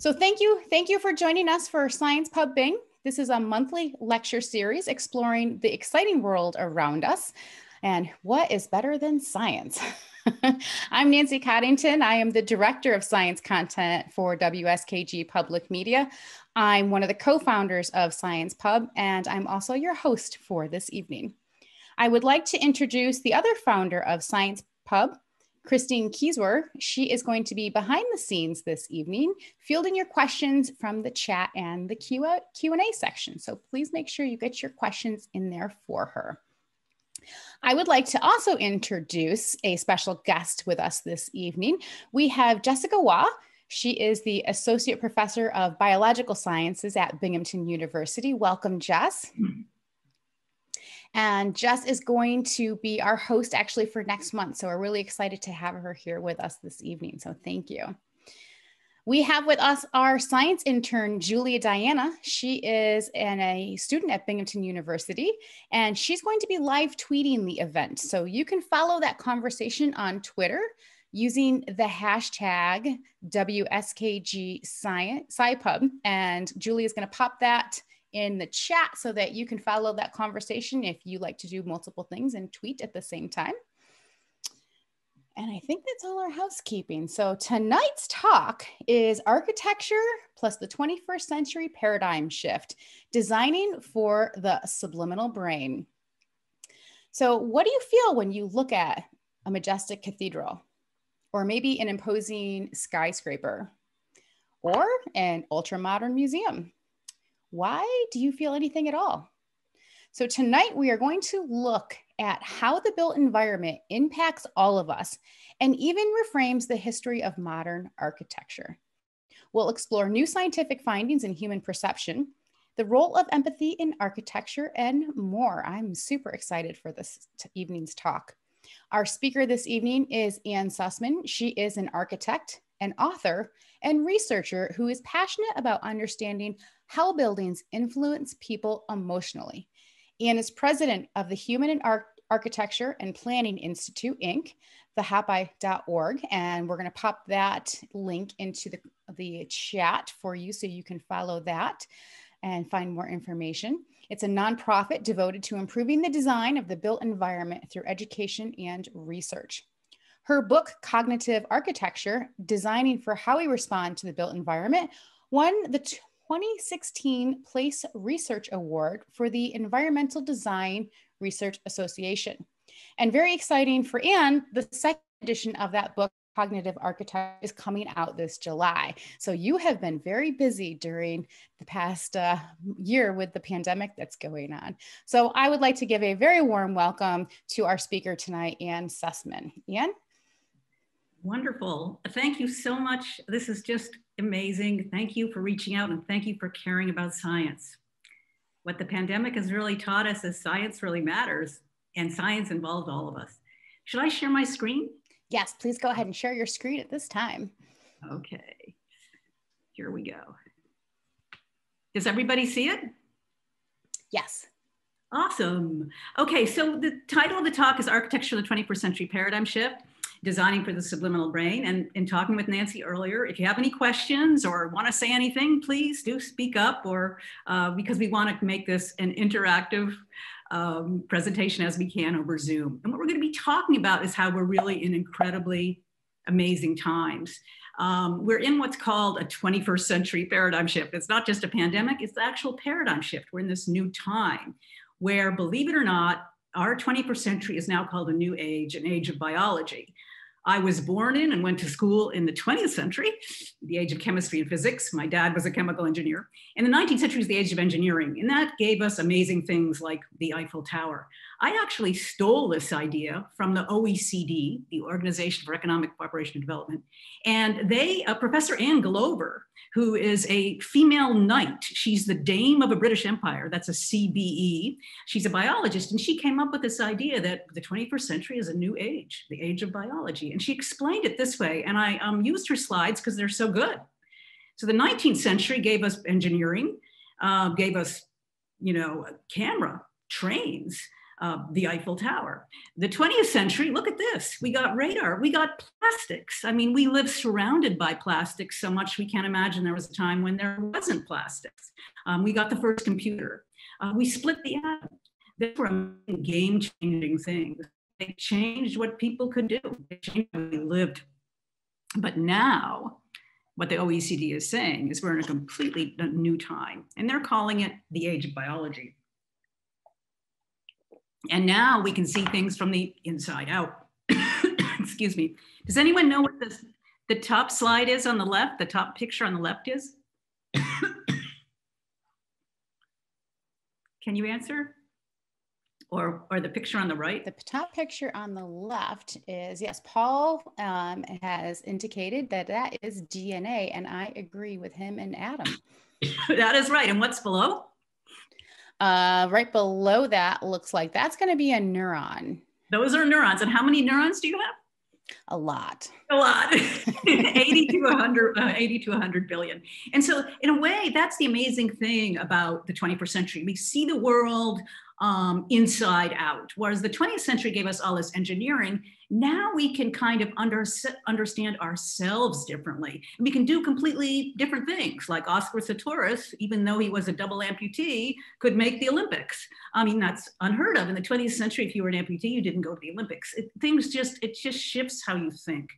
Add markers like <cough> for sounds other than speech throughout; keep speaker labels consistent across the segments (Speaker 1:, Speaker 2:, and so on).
Speaker 1: So thank you. Thank you for joining us for Science Pub Bing. This is a monthly lecture series exploring the exciting world around us. And what is better than science? <laughs> I'm Nancy Coddington. I am the Director of Science Content for WSKG Public Media. I'm one of the co founders of Science Pub, and I'm also your host for this evening. I would like to introduce the other founder of Science Pub, Kristine Kieswer. She is going to be behind the scenes this evening, fielding your questions from the chat and the Q&A uh, section. So please make sure you get your questions in there for her. I would like to also introduce a special guest with us this evening. We have Jessica Waugh. She is the Associate Professor of Biological Sciences at Binghamton University. Welcome, Jess. <clears throat> And Jess is going to be our host actually for next month. So we're really excited to have her here with us this evening. So thank you. We have with us our science intern, Julia Diana. She is an, a student at Binghamton University, and she's going to be live tweeting the event. So you can follow that conversation on Twitter using the hashtag WSKG SciPub. And Julia is going to pop that in the chat so that you can follow that conversation if you like to do multiple things and tweet at the same time. And I think that's all our housekeeping. So tonight's talk is architecture plus the 21st century paradigm shift, designing for the subliminal brain. So what do you feel when you look at a majestic cathedral or maybe an imposing skyscraper or an ultra modern museum? Why do you feel anything at all? So, tonight we are going to look at how the built environment impacts all of us and even reframes the history of modern architecture. We'll explore new scientific findings in human perception, the role of empathy in architecture, and more. I'm super excited for this evening's talk. Our speaker this evening is Ann Sussman. She is an architect, an author, and researcher who is passionate about understanding how buildings influence people emotionally. Ann is president of the Human and Ar- Architecture and Planning Institute, Inc., the hapi.org. And we're going to pop that link into the, the chat for you so you can follow that and find more information. It's a nonprofit devoted to improving the design of the built environment through education and research. Her book, Cognitive Architecture Designing for How We Respond to the Built Environment, won the 2016 Place Research Award for the Environmental Design Research Association. And very exciting for Ann, the second edition of that book, Cognitive Architecture, is coming out this July. So you have been very busy during the past uh, year with the pandemic that's going on. So I would like to give a very warm welcome to our speaker tonight, Ann Sussman. Ann?
Speaker 2: Wonderful. Thank you so much. This is just amazing. Thank you for reaching out and thank you for caring about science. What the pandemic has really taught us is science really matters and science involved all of us. Should I share my screen?
Speaker 1: Yes, please go ahead and share your screen at this time.
Speaker 2: Okay, here we go. Does everybody see it?
Speaker 1: Yes.
Speaker 2: Awesome. Okay, so the title of the talk is Architecture of the 21st Century Paradigm Shift designing for the subliminal brain. And in talking with Nancy earlier, if you have any questions or want to say anything, please do speak up or uh, because we want to make this an interactive um, presentation as we can over Zoom. And what we're going to be talking about is how we're really in incredibly amazing times. Um, we're in what's called a 21st century paradigm shift. It's not just a pandemic, it's the actual paradigm shift. We're in this new time where, believe it or not, our 21st century is now called a new age, an age of biology. I was born in and went to school in the 20th century, the age of chemistry and physics. My dad was a chemical engineer. And the 19th century is the age of engineering. And that gave us amazing things like the Eiffel Tower. I actually stole this idea from the OECD, the Organization for Economic Cooperation and Development. And they, uh, Professor Anne Glover, who is a female knight. She's the dame of a British empire. That's a CBE. She's a biologist, and she came up with this idea that the 21st century is a new age, the age of biology. And she explained it this way, and I um, used her slides because they're so good. So the 19th century gave us engineering, uh, gave us, you know, camera, trains, uh, the Eiffel Tower. The 20th century, look at this. We got radar, we got plastics. I mean, we live surrounded by plastics so much we can't imagine there was a time when there wasn't plastics. Um, we got the first computer. Uh, we split the atom. They were game changing things. They changed what people could do, they changed how we lived. But now, what the OECD is saying is we're in a completely new time, and they're calling it the age of biology. And now we can see things from the inside out. <coughs> Excuse me. Does anyone know what this, the top slide is on the left? The top picture on the left is? <coughs> Can you answer? Or, or the picture on the right?
Speaker 1: The top picture on the left is yes, Paul um, has indicated that that is DNA, and I agree with him and Adam. <coughs>
Speaker 2: that is right. And what's below?
Speaker 1: Uh, right below that looks like that's going to be a neuron.
Speaker 2: Those are neurons. And how many neurons do you have?
Speaker 1: A lot.
Speaker 2: A lot. <laughs> 80 to 100, uh, 80 to 100 billion. And so, in a way, that's the amazing thing about the 21st century. We see the world um, inside out. Whereas the 20th century gave us all this engineering, now we can kind of under, understand ourselves differently. And we can do completely different things, like Oscar Pistorius, even though he was a double amputee, could make the Olympics. I mean, that's unheard of. In the 20th century, if you were an amputee, you didn't go to the Olympics. It, things just, it just shifts how you think.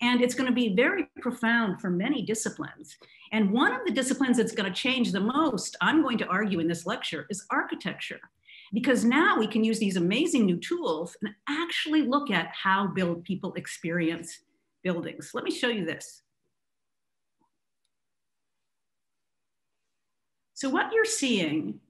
Speaker 2: And it's going to be very profound for many disciplines. And one of the disciplines that's going to change the most, I'm going to argue in this lecture, is architecture because now we can use these amazing new tools and actually look at how build people experience buildings. Let me show you this. So what you're seeing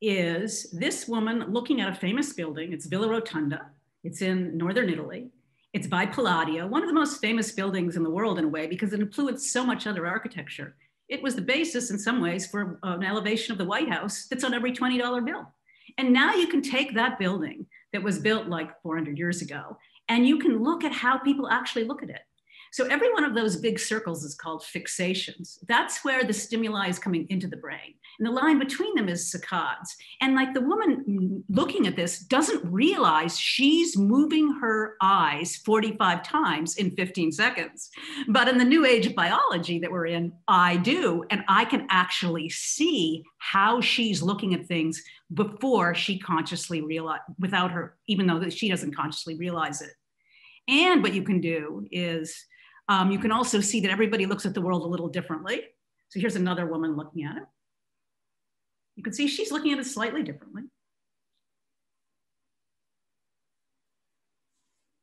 Speaker 2: is this woman looking at a famous building. It's Villa Rotunda. It's in Northern Italy. It's by Palladio, one of the most famous buildings in the world in a way, because it influenced so much other architecture. It was the basis in some ways for an elevation of the White House that's on every $20 bill. And now you can take that building that was built like 400 years ago and you can look at how people actually look at it. So every one of those big circles is called fixations. That's where the stimuli is coming into the brain. And the line between them is saccades. And like the woman looking at this doesn't realize she's moving her eyes 45 times in 15 seconds. But in the new age of biology that we're in, I do. And I can actually see how she's looking at things before she consciously realize without her, even though she doesn't consciously realize it. And what you can do is um, you can also see that everybody looks at the world a little differently. So here's another woman looking at it. You can see she's looking at it slightly differently.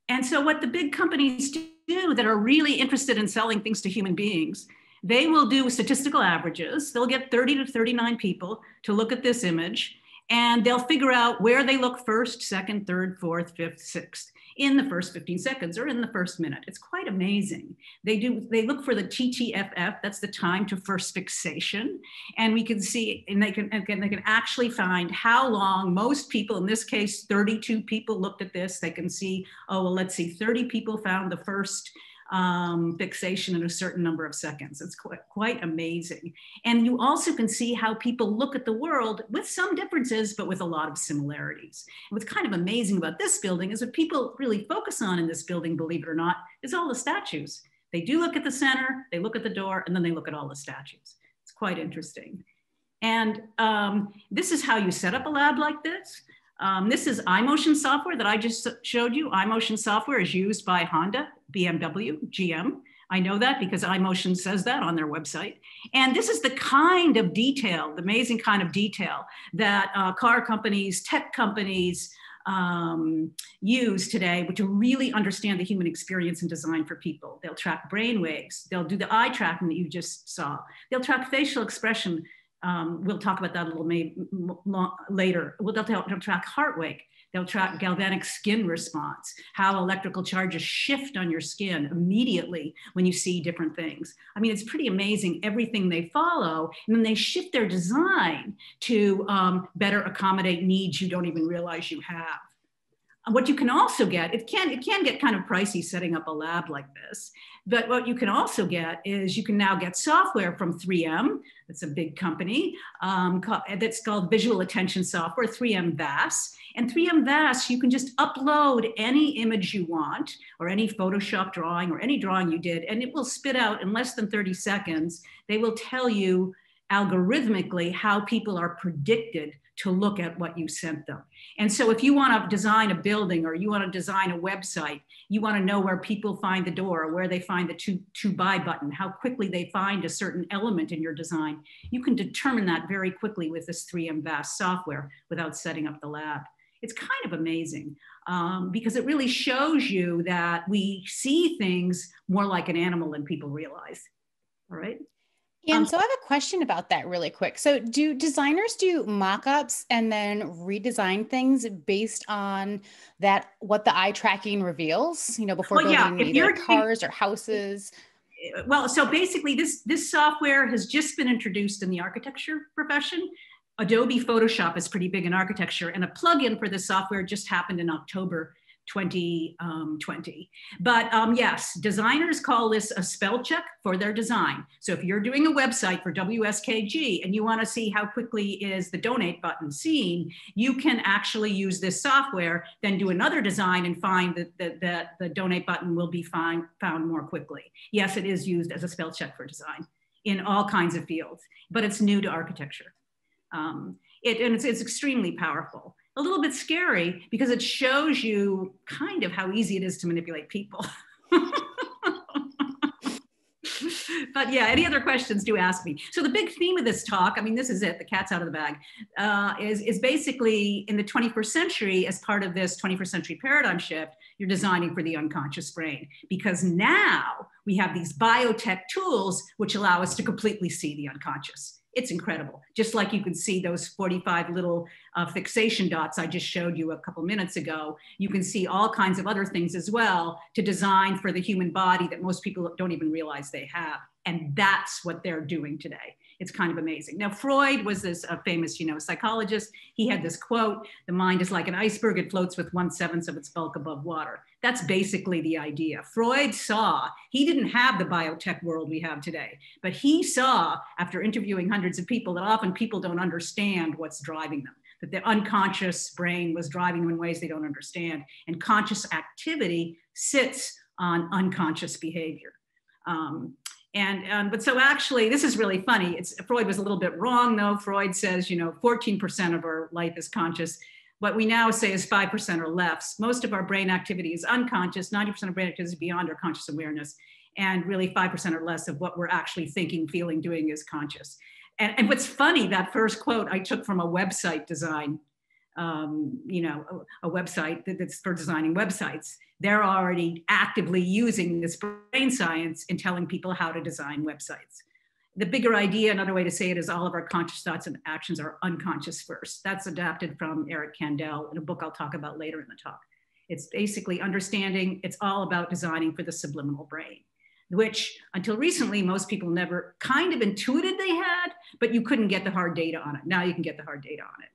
Speaker 2: And so what the big companies do that are really interested in selling things to human beings, they will do statistical averages. They'll get 30 to 39 people to look at this image and they'll figure out where they look first, second, third, fourth, fifth, sixth in the first 15 seconds or in the first minute. It's quite amazing. They do, they look for the TTFF, that's the time to first fixation. And we can see, and they can, again, they can actually find how long most people, in this case, 32 people looked at this. They can see, oh, well, let's see, 30 people found the first um, fixation in a certain number of seconds. It's quite, quite amazing. And you also can see how people look at the world with some differences, but with a lot of similarities. What's kind of amazing about this building is what people really focus on in this building, believe it or not, is all the statues. They do look at the center, they look at the door, and then they look at all the statues. It's quite interesting. And um, this is how you set up a lab like this. Um, this is iMotion software that I just showed you. iMotion software is used by Honda, BMW, GM. I know that because iMotion says that on their website. And this is the kind of detail, the amazing kind of detail that uh, car companies, tech companies um, use today to really understand the human experience and design for people. They'll track brain waves. They'll do the eye tracking that you just saw. They'll track facial expression um, we'll talk about that a little maybe later. Well, they'll, they'll track heart rate. They'll track galvanic skin response, how electrical charges shift on your skin immediately when you see different things. I mean, it's pretty amazing everything they follow. And then they shift their design to um, better accommodate needs you don't even realize you have. What you can also get, it can, it can get kind of pricey setting up a lab like this, but what you can also get is you can now get software from 3M. that's a big company um, that's called Visual Attention Software, 3M VAS. And 3M VAS, you can just upload any image you want or any Photoshop drawing or any drawing you did, and it will spit out in less than 30 seconds. They will tell you algorithmically how people are predicted to look at what you sent them. And so if you want to design a building or you want to design a website, you want to know where people find the door, where they find the to, to buy button, how quickly they find a certain element in your design. You can determine that very quickly with this 3M VAS software without setting up the lab. It's kind of amazing um, because it really shows you that we see things more like an animal than people realize. All right.
Speaker 1: And um, so I have a question about that really quick. So do designers do mock-ups and then redesign things based on that what the eye tracking reveals, you know, before well, building yeah, either cars or houses?
Speaker 2: Well, so basically this this software has just been introduced in the architecture profession. Adobe Photoshop is pretty big in architecture and a plugin for this software just happened in October 2020. Um, but um, yes, designers call this a spell check for their design. So if you're doing a website for WSKG and you want to see how quickly is the donate button seen, you can actually use this software, then do another design and find that, the donate button will be find, found more quickly. Yes, it is used as a spell check for design in all kinds of fields, but it's new to architecture. Um, it, and it's, it's extremely powerful a little bit scary because it shows you kind of how easy it is to manipulate people. <laughs> but yeah, any other questions, do ask me. So the big theme of this talk, I mean, this is it, the cat's out of the bag, uh, is, is basically in the 21st century, as part of this 21st century paradigm shift, you're designing for the unconscious brain. Because now we have these biotech tools which allow us to completely see the unconscious it's incredible. Just like you can see those 45 little uh, fixation dots I just showed you a couple minutes ago, you can see all kinds of other things as well to design for the human body that most people don't even realize they have. And that's what they're doing today. It's kind of amazing. Now, Freud was this uh, famous, you know, psychologist. He had this quote, the mind is like an iceberg, it floats with one seventh of its bulk above water. That's basically the idea. Freud saw, he didn't have the biotech world we have today, but he saw after interviewing hundreds of people that often people don't understand what's driving them that the unconscious brain was driving them in ways they don't understand. And conscious activity sits on unconscious behavior. Um, and um, but so actually, this is really funny. It's Freud was a little bit wrong though. Freud says, you know, 14% of our life is conscious. What we now say is 5% or less. Most of our brain activity is unconscious. 90% of brain activity is beyond our conscious awareness. And really 5% or less of what we're actually thinking, feeling, doing is conscious. And, and what's funny, that first quote I took from a website design, um, you know, a, a website that, that's for designing websites they're already actively using this brain science in telling people how to design websites. The bigger idea, another way to say it, is all of our conscious thoughts and actions are unconscious first. That's adapted from Eric Kandel in a book I'll talk about later in the talk. It's basically understanding it's all about designing for the subliminal brain, which until recently, most people never kind of intuited they had, but you couldn't get the hard data on it. Now you can get the hard data on it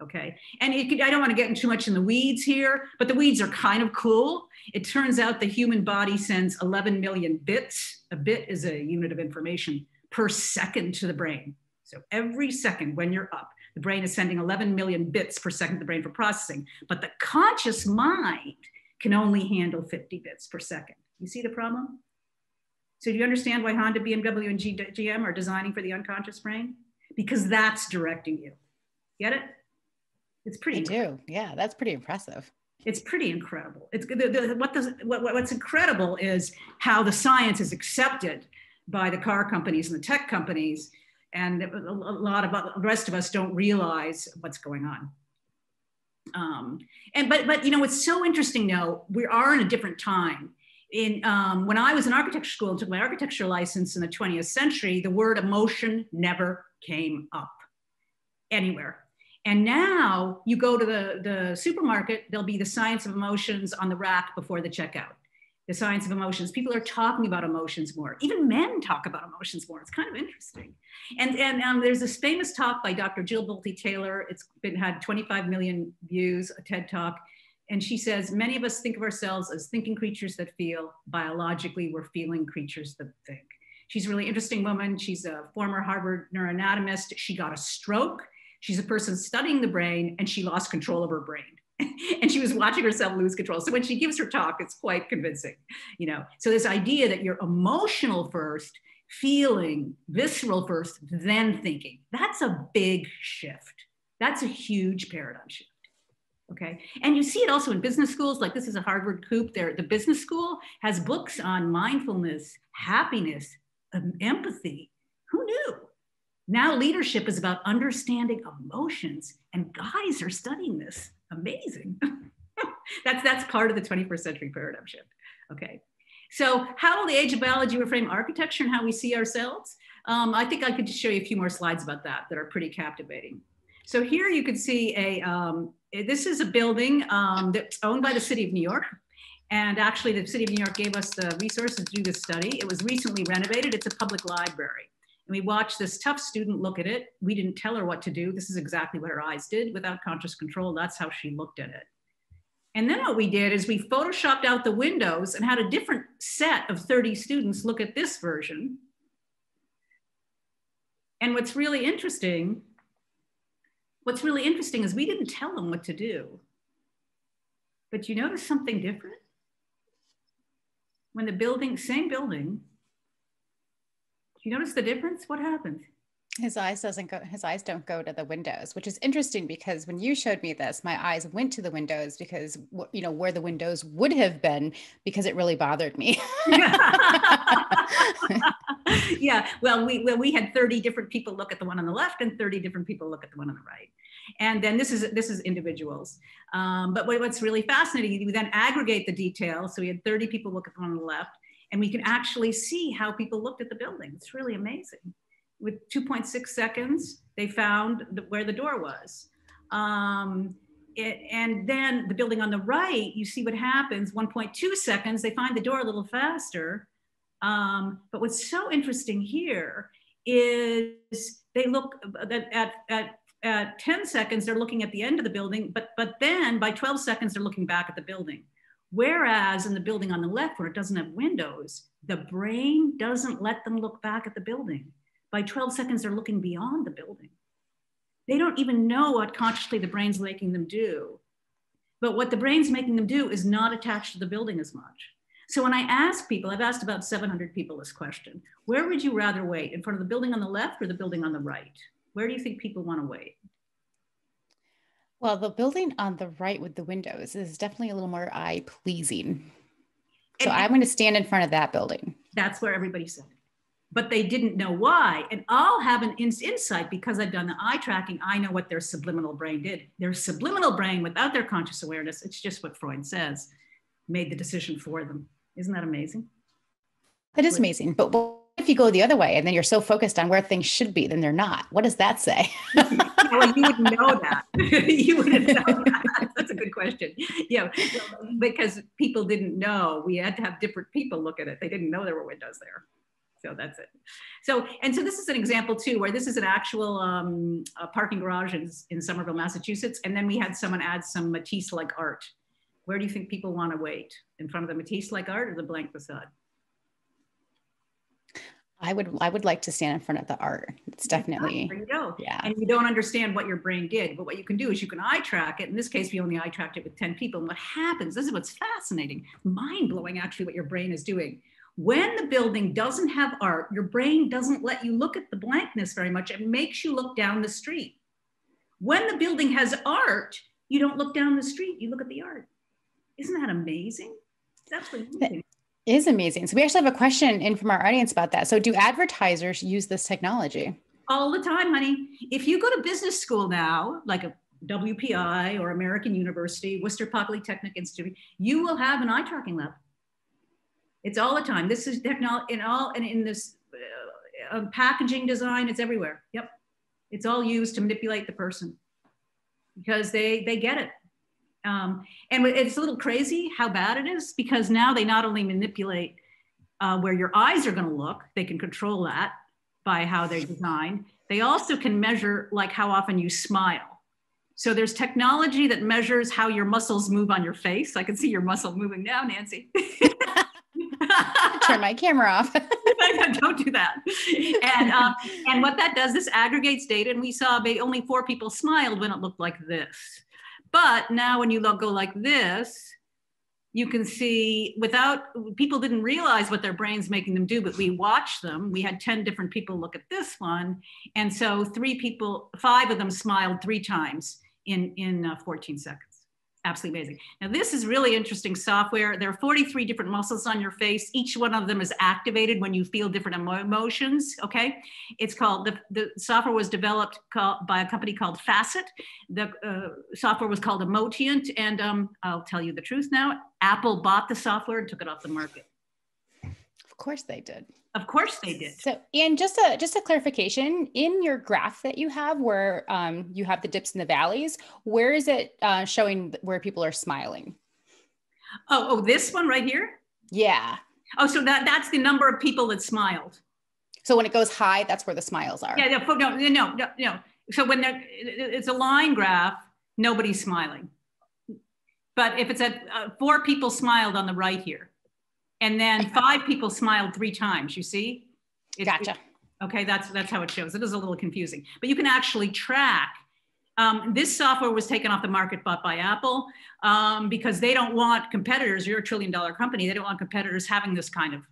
Speaker 2: okay? And could, I don't want to get too much in the weeds here, but the weeds are kind of cool. It turns out the human body sends 11 million bits. A bit is a unit of information per second to the brain. So every second when you're up, the brain is sending 11 million bits per second to the brain for processing. But the conscious mind can only handle 50 bits per second. You see the problem? So do you understand why Honda, BMW, and GM are designing for the unconscious brain? Because that's directing you. Get it? It's pretty.
Speaker 1: I do. Yeah, that's pretty impressive.
Speaker 2: It's pretty incredible. It's the, the, what does what, what's incredible is how the science is accepted by the car companies and the tech companies, and a lot of the rest of us don't realize what's going on. Um, and but but you know what's so interesting now we are in a different time in um, when I was in architecture school and took my architecture license in the 20th century, the word emotion never came up anywhere. And now you go to the, the supermarket, there'll be the science of emotions on the rack before the checkout. The science of emotions. People are talking about emotions more. Even men talk about emotions more. It's kind of interesting. And, and um, there's this famous talk by Dr. Jill Bolte Taylor. It's been had 25 million views, a TED talk. and she says, many of us think of ourselves as thinking creatures that feel. Biologically, we're feeling creatures that think. She's a really interesting woman. She's a former Harvard neuroanatomist. She got a stroke. She's a person studying the brain, and she lost control of her brain. <laughs> and she was watching herself lose control. So when she gives her talk, it's quite convincing, you know. So this idea that you're emotional first, feeling, visceral first, then thinking, that's a big shift. That's a huge paradigm shift. Okay. And you see it also in business schools. Like this is a Harvard COOP there. The business school has books on mindfulness, happiness, empathy. Who knew? Now leadership is about understanding emotions, and guys are studying this. Amazing. <laughs> that's that's part of the 21st century paradigm shift. Okay. So how will the age of biology reframe architecture and how we see ourselves? Um, I think I could just show you a few more slides about that that are pretty captivating. So here you can see a, um, this is a building um, that's owned by the city of New York. And actually the city of New York gave us the resources to do this study. It was recently renovated. It's a public library. And we watched this tough student look at it. We didn't tell her what to do. This is exactly what her eyes did without conscious control. That's how she looked at it. And then what we did is we photoshopped out the windows and had a different set of 30 students look at this version. And what's really interesting What's really interesting is we didn't tell them what to do. But you notice something different? When the building, same building, you notice the difference? What happens?
Speaker 1: His eyes doesn't go his eyes don't go to the windows, which is interesting because when you showed me this, my eyes went to the windows because you know where the windows would have been because it really bothered me. <laughs> <laughs>
Speaker 2: yeah, well, we well, we had 30 different people look at the one on the left and 30 different people look at the one on the right. And then this is this is individuals. Um, but what's really fascinating, we then aggregate the details. So we had 30 people look at the one on the left, and we can actually see how people looked at the building. It's really amazing. With 2.6 seconds, they found the, where the door was. Um, it, and then the building on the right, you see what happens. 1.2 seconds, they find the door a little faster. Um, but what's so interesting here is they look at, at, at, at 10 seconds, they're looking at the end of the building, but, but then by 12 seconds, they're looking back at the building. Whereas in the building on the left, where it doesn't have windows, the brain doesn't let them look back at the building. By 12 seconds, they're looking beyond the building. They don't even know what consciously the brain's making them do. But what the brain's making them do is not attached to the building as much. So when I ask people, I've asked about 700 people this question where would you rather wait, in front of the building on the left or the building on the right? Where do you think people want to wait?
Speaker 1: Well, the building on the right with the windows is definitely a little more eye pleasing. So and I'm going to stand in front of that building.
Speaker 2: That's where everybody said. But they didn't know why. And I'll have an insight because I've done the eye tracking. I know what their subliminal brain did. Their subliminal brain, without their conscious awareness, it's just what Freud says, made the decision for them. Isn't that amazing?
Speaker 1: That is amazing. But if you go the other way and then you're so focused on where things should be, then they're not? What does that say? <laughs>
Speaker 2: well, you wouldn't know that. <laughs> you wouldn't know <laughs> that. That's a good question. Yeah, because people didn't know. We had to have different people look at it. They didn't know there were windows there. So that's it. So, and so this is an example too, where this is an actual um, parking garage in, in Somerville, Massachusetts. And then we had someone add some Matisse-like art. Where do you think people want to wait? In front of the Matisse-like art or the blank facade?
Speaker 1: I would I would like to stand in front of the art. It's definitely
Speaker 2: there you go. Yeah. And you don't understand what your brain did, but what you can do is you can eye track it. In this case, we only eye tracked it with 10 people. And what happens, this is what's fascinating, mind-blowing actually what your brain is doing. When the building doesn't have art, your brain doesn't let you look at the blankness very much. It makes you look down the street. When the building has art, you don't look down the street, you look at the art. Isn't that amazing? That's what you
Speaker 1: is amazing. So we actually have a question in from our audience about that. So do advertisers use this technology?
Speaker 2: All the time, honey. If you go to business school now, like a WPI or American University, Worcester Polytechnic Institute, you will have an eye tracking lab. It's all the time. This is technology in all and in this uh, uh, packaging design. It's everywhere. Yep, it's all used to manipulate the person because they they get it. Um, and it's a little crazy how bad it is because now they not only manipulate uh, where your eyes are going to look, they can control that by how they're designed. They also can measure like how often you smile. So there's technology that measures how your muscles move on your face. I can see your muscle moving now, Nancy. <laughs>
Speaker 1: Turn my camera off. <laughs>
Speaker 2: Don't do that. And um, and what that does, this aggregates data, and we saw only four people smiled when it looked like this. But now when you go like this, you can see without people didn't realize what their brain's making them do, but we watched them. We had 10 different people look at this one. And so three people, five of them smiled three times in, in uh, 14 seconds absolutely amazing. Now this is really interesting software. There are 43 different muscles on your face. Each one of them is activated when you feel different emotions, okay? It's called, the, the software was developed by a company called Facet. The uh, software was called Emotient. and um, I'll tell you the truth now, Apple bought the software and took it off the market.
Speaker 1: Of course they did.
Speaker 2: Of course they did.
Speaker 1: So, and just a just a clarification in your graph that you have, where um, you have the dips and the valleys, where is it uh, showing where people are smiling?
Speaker 2: Oh, oh, this one right here.
Speaker 1: Yeah.
Speaker 2: Oh, so that that's the number of people that smiled.
Speaker 1: So when it goes high, that's where the smiles are.
Speaker 2: Yeah. No, no, no, no. no. So when there, it's a line graph, nobody's smiling. But if it's at uh, four people smiled on the right here, and then five people smiled three times. You see?
Speaker 1: It, gotcha.
Speaker 2: It, okay, that's that's how it shows. It is a little confusing, but you can actually track. Um, this software was taken off the market, bought by Apple, um, because they don't want competitors. You're a trillion dollar company. They don't want competitors having this kind of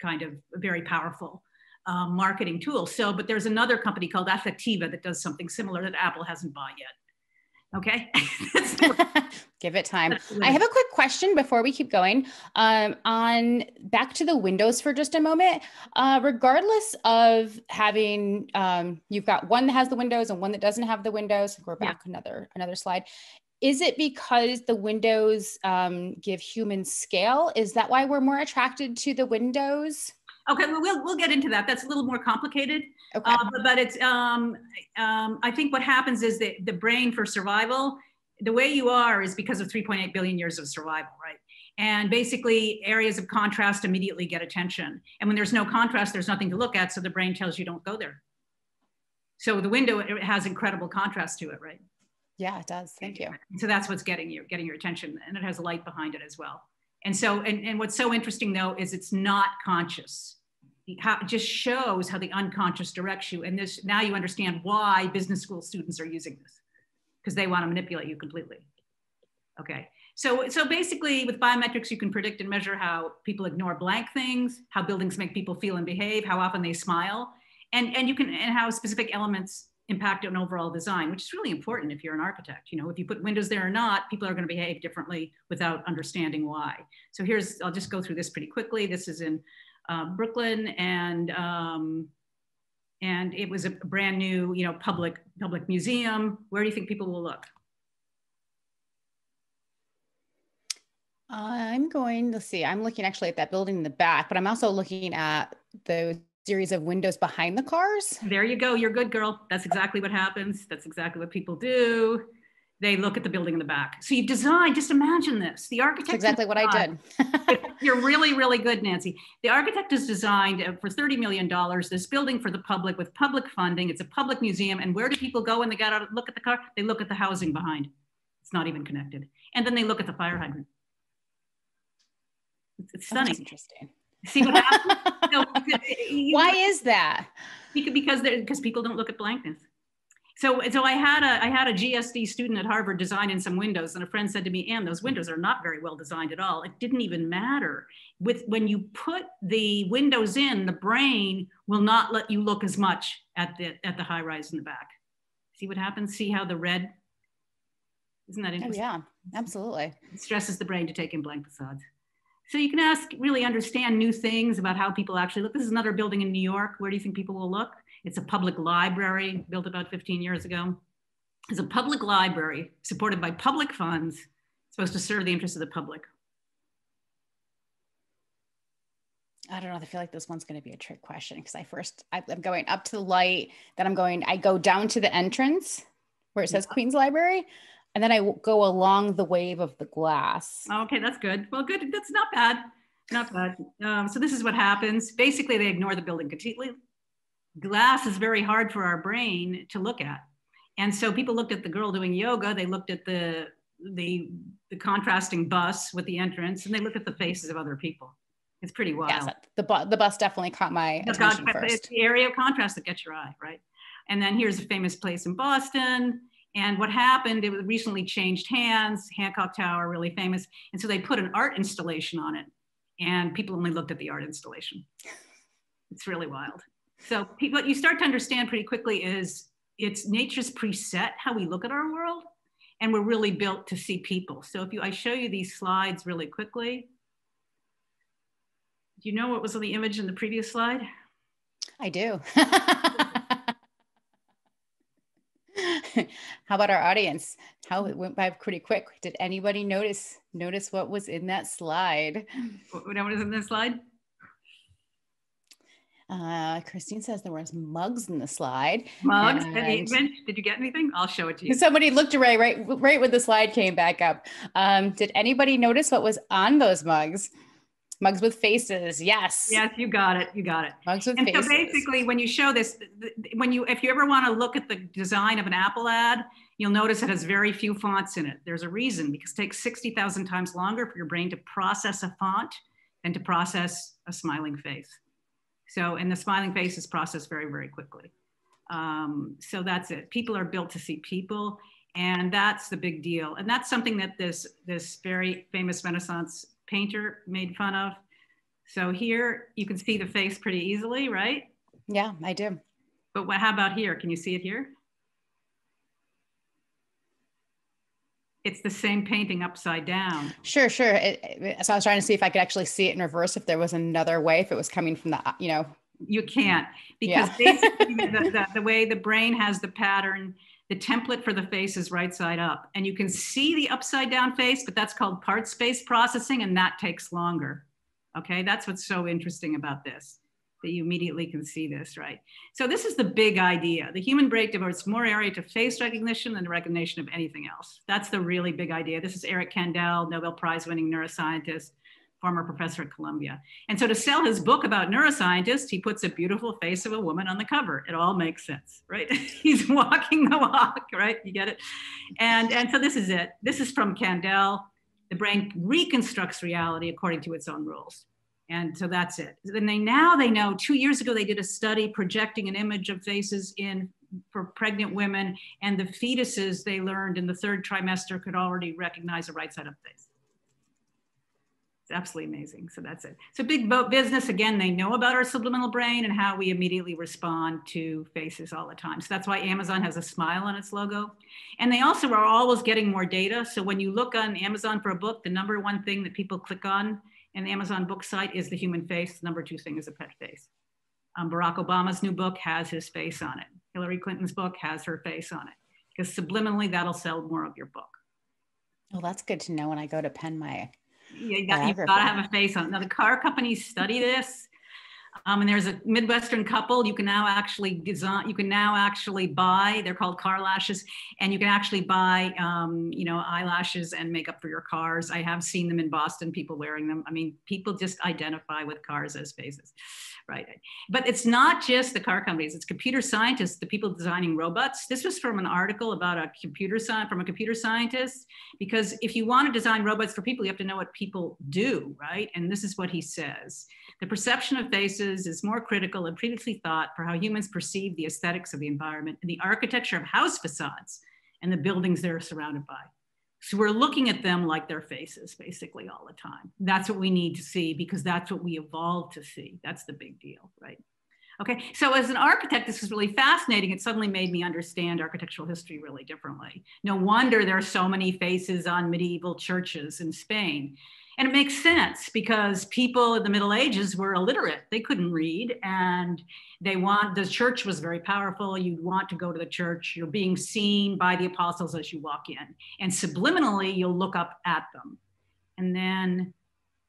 Speaker 2: kind of very powerful um, marketing tool. So, but there's another company called Affectiva that does something similar that Apple hasn't bought yet. Okay. <laughs>
Speaker 1: Give it time. I have a quick question before we keep going. Um, on back to the windows for just a moment. Uh, regardless of having, um, you've got one that has the windows and one that doesn't have the windows. We're back yeah. another another slide. Is it because the windows um, give human scale? Is that why we're more attracted to the windows?
Speaker 2: Okay, well, we'll, we'll get into that. That's a little more complicated. Okay. Uh, but, but, it's, um, um, I think what happens is that the brain for survival, the way you are is because of 3.8 billion years of survival, right? And basically, areas of contrast immediately get attention. And when there's no contrast, there's nothing to look at. So the brain tells you don't go there. So the window it has incredible contrast to it, right?
Speaker 1: Yeah, it does. Thank you.
Speaker 2: So that's what's getting you, getting your attention. And it has a light behind it as well. And so, and, and what's so interesting though is it's not conscious. It just shows how the unconscious directs you. And this now you understand why business school students are using this because they want to manipulate you completely. Okay. So, so basically with biometrics, you can predict and measure how people ignore blank things, how buildings make people feel and behave, how often they smile, and, and you can, and how specific elements impact on overall design, which is really important if you're an architect. You know, if you put windows there or not, people are going to behave differently without understanding why. So here's, I'll just go through this pretty quickly. This is in uh, Brooklyn and um, and it was a brand new, you know, public public museum. Where do you think people will look?
Speaker 1: I'm going, let's see, I'm looking actually at that building in the back, but I'm also looking at those series of windows behind the cars.
Speaker 2: There you go. You're good, girl. That's exactly what happens. That's exactly what people do. They look at the building in the back. So you design, just imagine this. The architect.
Speaker 1: That's exactly what I did. <laughs>
Speaker 2: you're really, really good, Nancy. The architect has designed uh, for $30 million this building for the public with public funding. It's a public museum. And where do people go when they got out, look at the car? They look at the housing behind. It's not even connected. And then they look at the fire hydrant. It's, it's stunning. That's
Speaker 1: interesting.
Speaker 2: See what happens? <laughs> no,
Speaker 1: Why is that?
Speaker 2: Because because people don't look at blankness. So, so I had a I had a GSD student at Harvard designing some windows, and a friend said to me, "Ann, those windows are not very well designed at all. It didn't even matter. With when you put the windows in, the brain will not let you look as much at the at the high rise in the back. See what happens? See how the red isn't that oh, interesting?
Speaker 1: Oh, yeah, absolutely.
Speaker 2: It stresses the brain to take in blank facades. So you can ask, really understand new things about how people actually look. This is another building in New York. Where do you think people will look? It's a public library built about 15 years ago. It's a public library supported by public funds, supposed to serve the interests of the public.
Speaker 1: I don't know. I feel like this one's going to be a trick question because I first I, am going up to the light, then I'm going. I go down to the entrance where it says yeah. Queens Library, and then I go along the wave of the glass.
Speaker 2: Okay, that's good. Well, good. That's not bad. Not bad. Um, so this is what happens. Basically, they ignore the building completely. Glass is very hard for our brain to look at. And so people looked at the girl doing yoga, they looked at the, the, the contrasting bus with the entrance, and they looked at the faces of other people. It's pretty wild.
Speaker 1: Yes, the, bu- the bus definitely caught my
Speaker 2: The
Speaker 1: attention
Speaker 2: contrast-
Speaker 1: first.
Speaker 2: It's the area of contrast that gets your eye, right? And then here's a famous place in Boston. And what happened, it was recently changed hands, Hancock Tower, really famous. And so they put an art installation on it. And people only looked at the art installation. It's really wild. So what you start to understand pretty quickly is it's nature's preset how we look at our world. And we're really built to see people. So if you, I show you these slides really quickly. Do you know what was on the image in the previous slide?
Speaker 1: I do. <laughs> How about our audience? How it went by pretty quick. Did anybody notice notice what was in that slide?
Speaker 2: What, what is in that slide?
Speaker 1: Uh, Kristine says there was mugs in the slide.
Speaker 2: Mugs.
Speaker 1: And-
Speaker 2: image? Did you get anything? I'll show it to you.
Speaker 1: Somebody looked right, right, right when the slide came back up. Um, did anybody notice what was on those mugs? Mugs with faces. Yes.
Speaker 2: Yes, you got it. You got it.
Speaker 1: Mugs with
Speaker 2: And
Speaker 1: faces.
Speaker 2: so basically, when you show this, th- th- when you, if you ever want to look at the design of an Apple ad, you'll notice it has very few fonts in it. There's a reason because it takes 60,000 times longer for your brain to process a font than to process a smiling face. So, and the smiling face is processed very, very quickly. Um, so that's it. People are built to see people, and that's the big deal. And that's something that this this very famous Renaissance painter made fun of. So here you can see the face pretty easily, right?
Speaker 1: yeah, I do.
Speaker 2: But what, how about here? Can you see it here? It's the same painting upside down.
Speaker 1: Sure, sure. It, it- so I was trying to see if I could actually see it in reverse, if there was another way, if it was coming from the, uh, you know,
Speaker 2: You can't because
Speaker 1: Yeah. <laughs>
Speaker 2: basically the, the, the way the brain has the pattern, the template for the face is right side up. And you can see the upside down face, but that's called part-based processing, and that takes longer. Okay, that's what's so interesting about this, that you immediately can see this, right? So this is the big idea. The human brain devotes more area to face recognition than the recognition of anything else. That's the really big idea. This is Eric Kandel, Nobel Prize winning neuroscientist, former professor at Columbia. And so to sell his book about neuroscientists, he puts a beautiful face of a woman on the cover. It all makes sense, right? <laughs> He's walking the walk, right? You get it? And, and so this is it. This is from Kandel. The brain reconstructs reality according to its own rules. And so that's it. Then they now they know two years ago they did a study projecting an image of faces in for pregnant women, and the fetuses they learned in the third trimester could already recognize a right side up face. It's absolutely amazing. So that's it. So big bo- business again. They know about our subliminal brain and how we immediately respond to faces all the time. So that's why Amazon has a smile on its logo. And they also are always getting more data. So when you look on Amazon for a book, the number one thing that people click on the Amazon book site is the human face. The number two thing is a pet face. Um, Barack Obama's new book has his face on it. Hillary Clinton's book has her face on it. Because subliminally, that'll sell more of your book.
Speaker 1: well, that's good to know when I go to pen my,
Speaker 2: Yeah, you got to have a face on it. Now, the car companies study this. Um, and there's a Midwestern couple you can now actually design, you can now actually buy, they're called car lashes, and you can actually buy, um, you know, eyelashes and makeup for your cars. I have seen them in Boston, people wearing them. I mean, people just identify with cars as faces, right? But it's not just the car companies, it's computer scientists, the people designing robots. This was from an article about a computer science, from a computer scientist, because if you want to design robots for people, you have to know what people do, right? And this is what he says. The perception of faces is more critical than previously thought for how humans perceive the aesthetics of the environment and the architecture of house facades and the buildings they're surrounded by. So we're looking at them like their faces basically all the time. That's what we need to see because that's what we evolved to see. That's the big deal, right? Okay, so as an architect, this is really fascinating. It suddenly made me understand architectural history really differently. No wonder there are so many faces on medieval churches in Spain. And it makes sense because people in the Middle Ages were illiterate. They couldn't read and they want, the church was very powerful. You'd want to go to the church. You're being seen by the apostles as you walk in. And subliminally, you'll look up at them. And then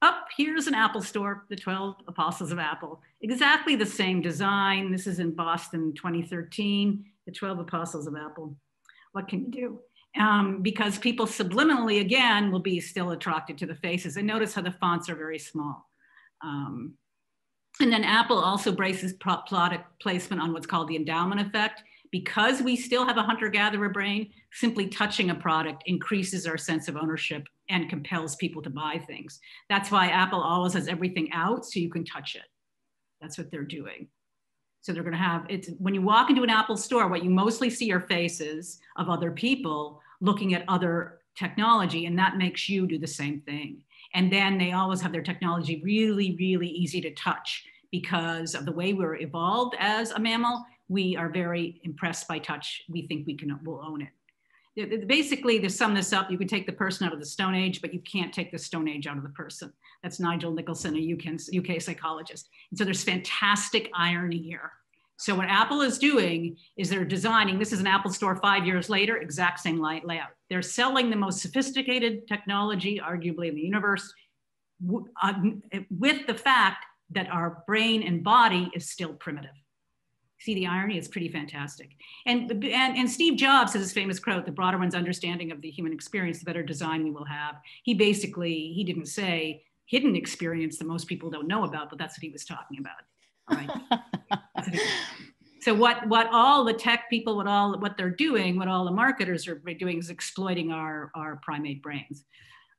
Speaker 2: up here's an Apple store, the 12 apostles of Apple. Exactly the same design. This is in Boston 2013, the 12 apostles of Apple. What can you do? Um, because people subliminally, again, will be still attracted to the faces. And notice how the fonts are very small. Um, and then Apple also braces product placement on what's called the endowment effect, Because we still have a hunter gatherer brain, simply touching a product increases our sense of ownership and compels people to buy things. That's why Apple always has everything out so you can touch it. That's what they're doing. So they're going to have it's when you walk into an Apple store, what you mostly see are faces of other people looking at other technology, and that makes you do the same thing. And then they always have their technology really, really easy to touch because of the way we're evolved as a mammal. We are very impressed by touch. We think we can will own it. Basically, to sum this up, you can take the person out of the Stone Age, but you can't take the Stone Age out of the person. That's Nigel Nicholson, a UK, UK psychologist. And so there's fantastic irony here. So what Apple is doing is they're designing, this is an Apple store five years later, exact same light layout. They're selling the most sophisticated technology, arguably in the universe, uh, with the fact that our brain and body is still primitive. See the irony? It's pretty fantastic. And, and, and Steve Jobs has this famous quote, the broader one's understanding of the human experience, the better design we will have. He basically, he didn't say hidden experience that most people don't know about, but that's what he was talking about. Right. <laughs> so what what all the tech people, what all what they're doing, what all the marketers are doing is exploiting our our primate brains,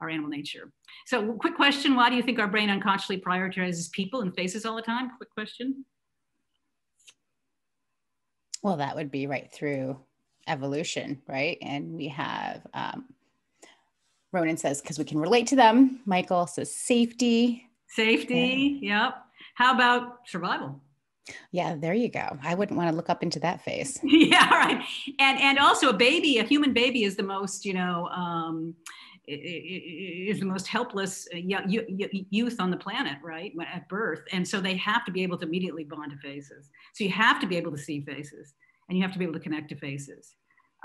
Speaker 2: our animal nature. So quick question: Why do you think our brain unconsciously prioritizes people and faces all the time? Quick question.
Speaker 1: Well, that would be right through evolution, right? And we have um, Ronan says because we can relate to them. Michael says safety.
Speaker 2: Safety. Yep. How about survival?
Speaker 1: Yeah, there you go. I wouldn't want to look up into that face. <laughs>
Speaker 2: yeah, right. And and also a baby, a human baby is the most, you know, um, is the most helpless uh, youth on the planet, right, at birth. And so they have to be able to immediately bond to faces. So you have to be able to see faces, and you have to be able to connect to faces.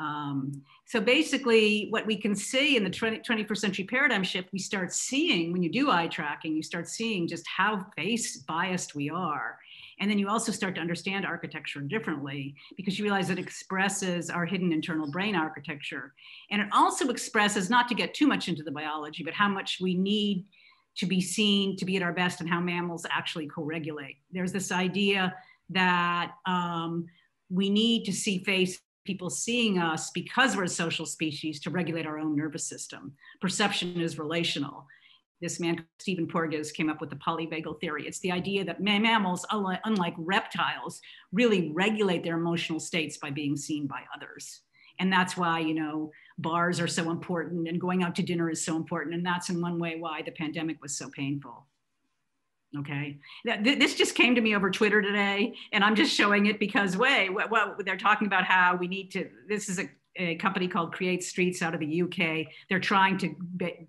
Speaker 2: Um, so basically, what we can see in the 20, 21st century paradigm shift, we start seeing when you do eye tracking, you start seeing just how face biased we are. And then you also start to understand architecture differently because you realize it expresses our hidden internal brain architecture. And it also expresses, not to get too much into the biology, but how much we need to be seen to be at our best and how mammals actually co regulate. There's this idea that um, we need to see face people seeing us because we're a social species to regulate our own nervous system. Perception is relational. This man, Stephen Porges, came up with the polyvagal theory. It's the idea that mammals, unlike reptiles, really regulate their emotional states by being seen by others. And that's why, you know, bars are so important and going out to dinner is so important. And that's in one way why the pandemic was so painful. Okay, this just came to me over Twitter today, and I'm just showing it because, way, well, they're talking about how we need to. This is a, a company called Create Streets out of the UK. They're trying to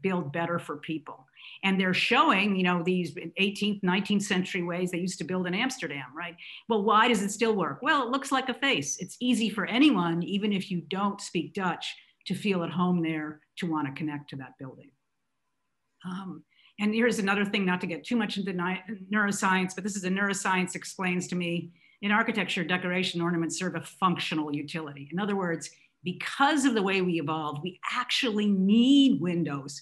Speaker 2: build better for people, and they're showing, you know, these 18th, 19th century ways they used to build in Amsterdam, right? Well, why does it still work? Well, it looks like a face. It's easy for anyone, even if you don't speak Dutch, to feel at home there, to want to connect to that building. Um, and here's another thing, not to get too much into neuroscience, but this is a neuroscience explains to me in architecture, decoration ornaments serve a functional utility. In other words, because of the way we evolved, we actually need windows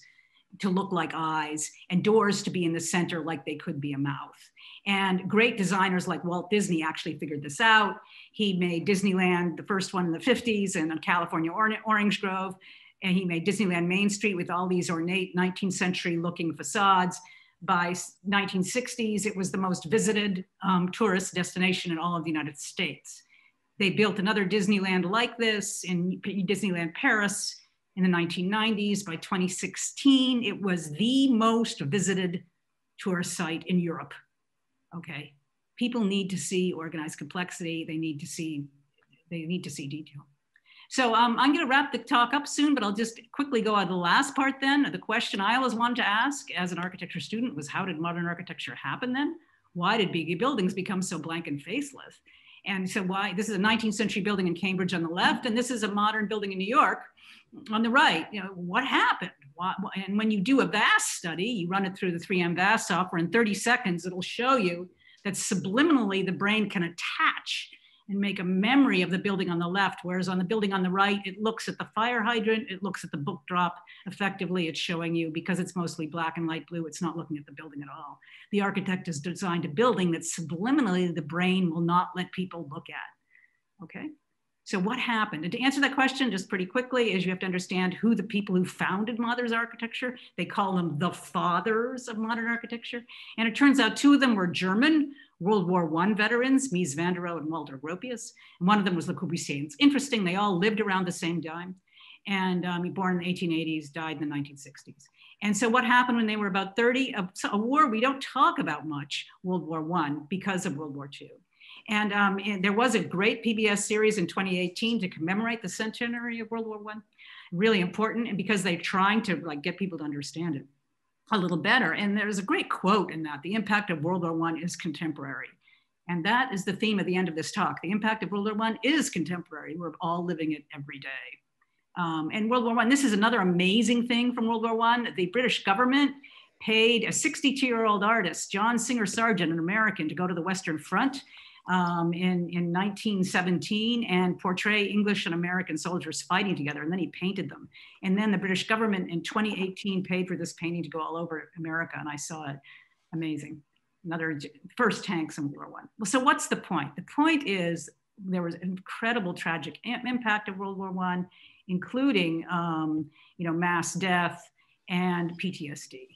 Speaker 2: to look like eyes and doors to be in the center like they could be a mouth. And great designers like Walt Disney actually figured this out. He made Disneyland, the first one in the 50s, and a California Orange Grove and he made Disneyland Main Street with all these ornate 19th century looking facades. By 1960s, it was the most visited um, tourist destination in all of the United States. They built another Disneyland like this in Disneyland Paris in the 1990s. By 2016, it was the most visited tourist site in Europe. Okay, people need to see organized complexity. They need to see, they need to see detail. So um, I'm going to wrap the talk up soon, but I'll just quickly go on the last part then. The question I always wanted to ask as an architecture student was how did modern architecture happen then? Why did big buildings become so blank and faceless? And so why, this is a 19th century building in Cambridge on the left, and this is a modern building in New York on the right. You know, what happened? And when you do a VAST study, you run it through the 3M VAST software in 30 seconds, it'll show you that subliminally the brain can attach and make a memory of the building on the left, whereas on the building on the right, it looks at the fire hydrant, it looks at the book drop. Effectively, it's showing you, because it's mostly black and light blue, it's not looking at the building at all. The architect has designed a building that subliminally the brain will not let people look at, okay? So what happened? And to answer that question just pretty quickly is you have to understand who the people who founded modern architecture. They call them the fathers of modern architecture. And it turns out two of them were German World War I veterans, Mies van der Rohe and Walter Gropius. And one of them was Le Corbusier. It's interesting, they all lived around the same time. And um, born in the 1880s, died in the 1960s. And so what happened when they were about 30, a, a war we don't talk about much, World War I, because of World War II. And, um, and, there was a great PBS series in 2018 to commemorate the centenary of World War I. Really important, and because they're trying to like get people to understand it a little better. And there's a great quote in that: "The impact of World War I is contemporary." And that is the theme of the end of this talk. The impact of World War I is contemporary. We're all living it every day. Um, and World War I, this is another amazing thing from World War I. The British government paid a 62-year-old artist, John Singer Sargent, an American, to go to the Western Front um, in, in 1917 and portray English and American soldiers fighting together. And then he painted them. And then the British government in 2018 paid for this painting to go all over America. And I saw it. Amazing. Another first tanks in World War One. Well, so what's the point? The point is there was incredible tragic impact of World War One, including um, you know mass death and PTSD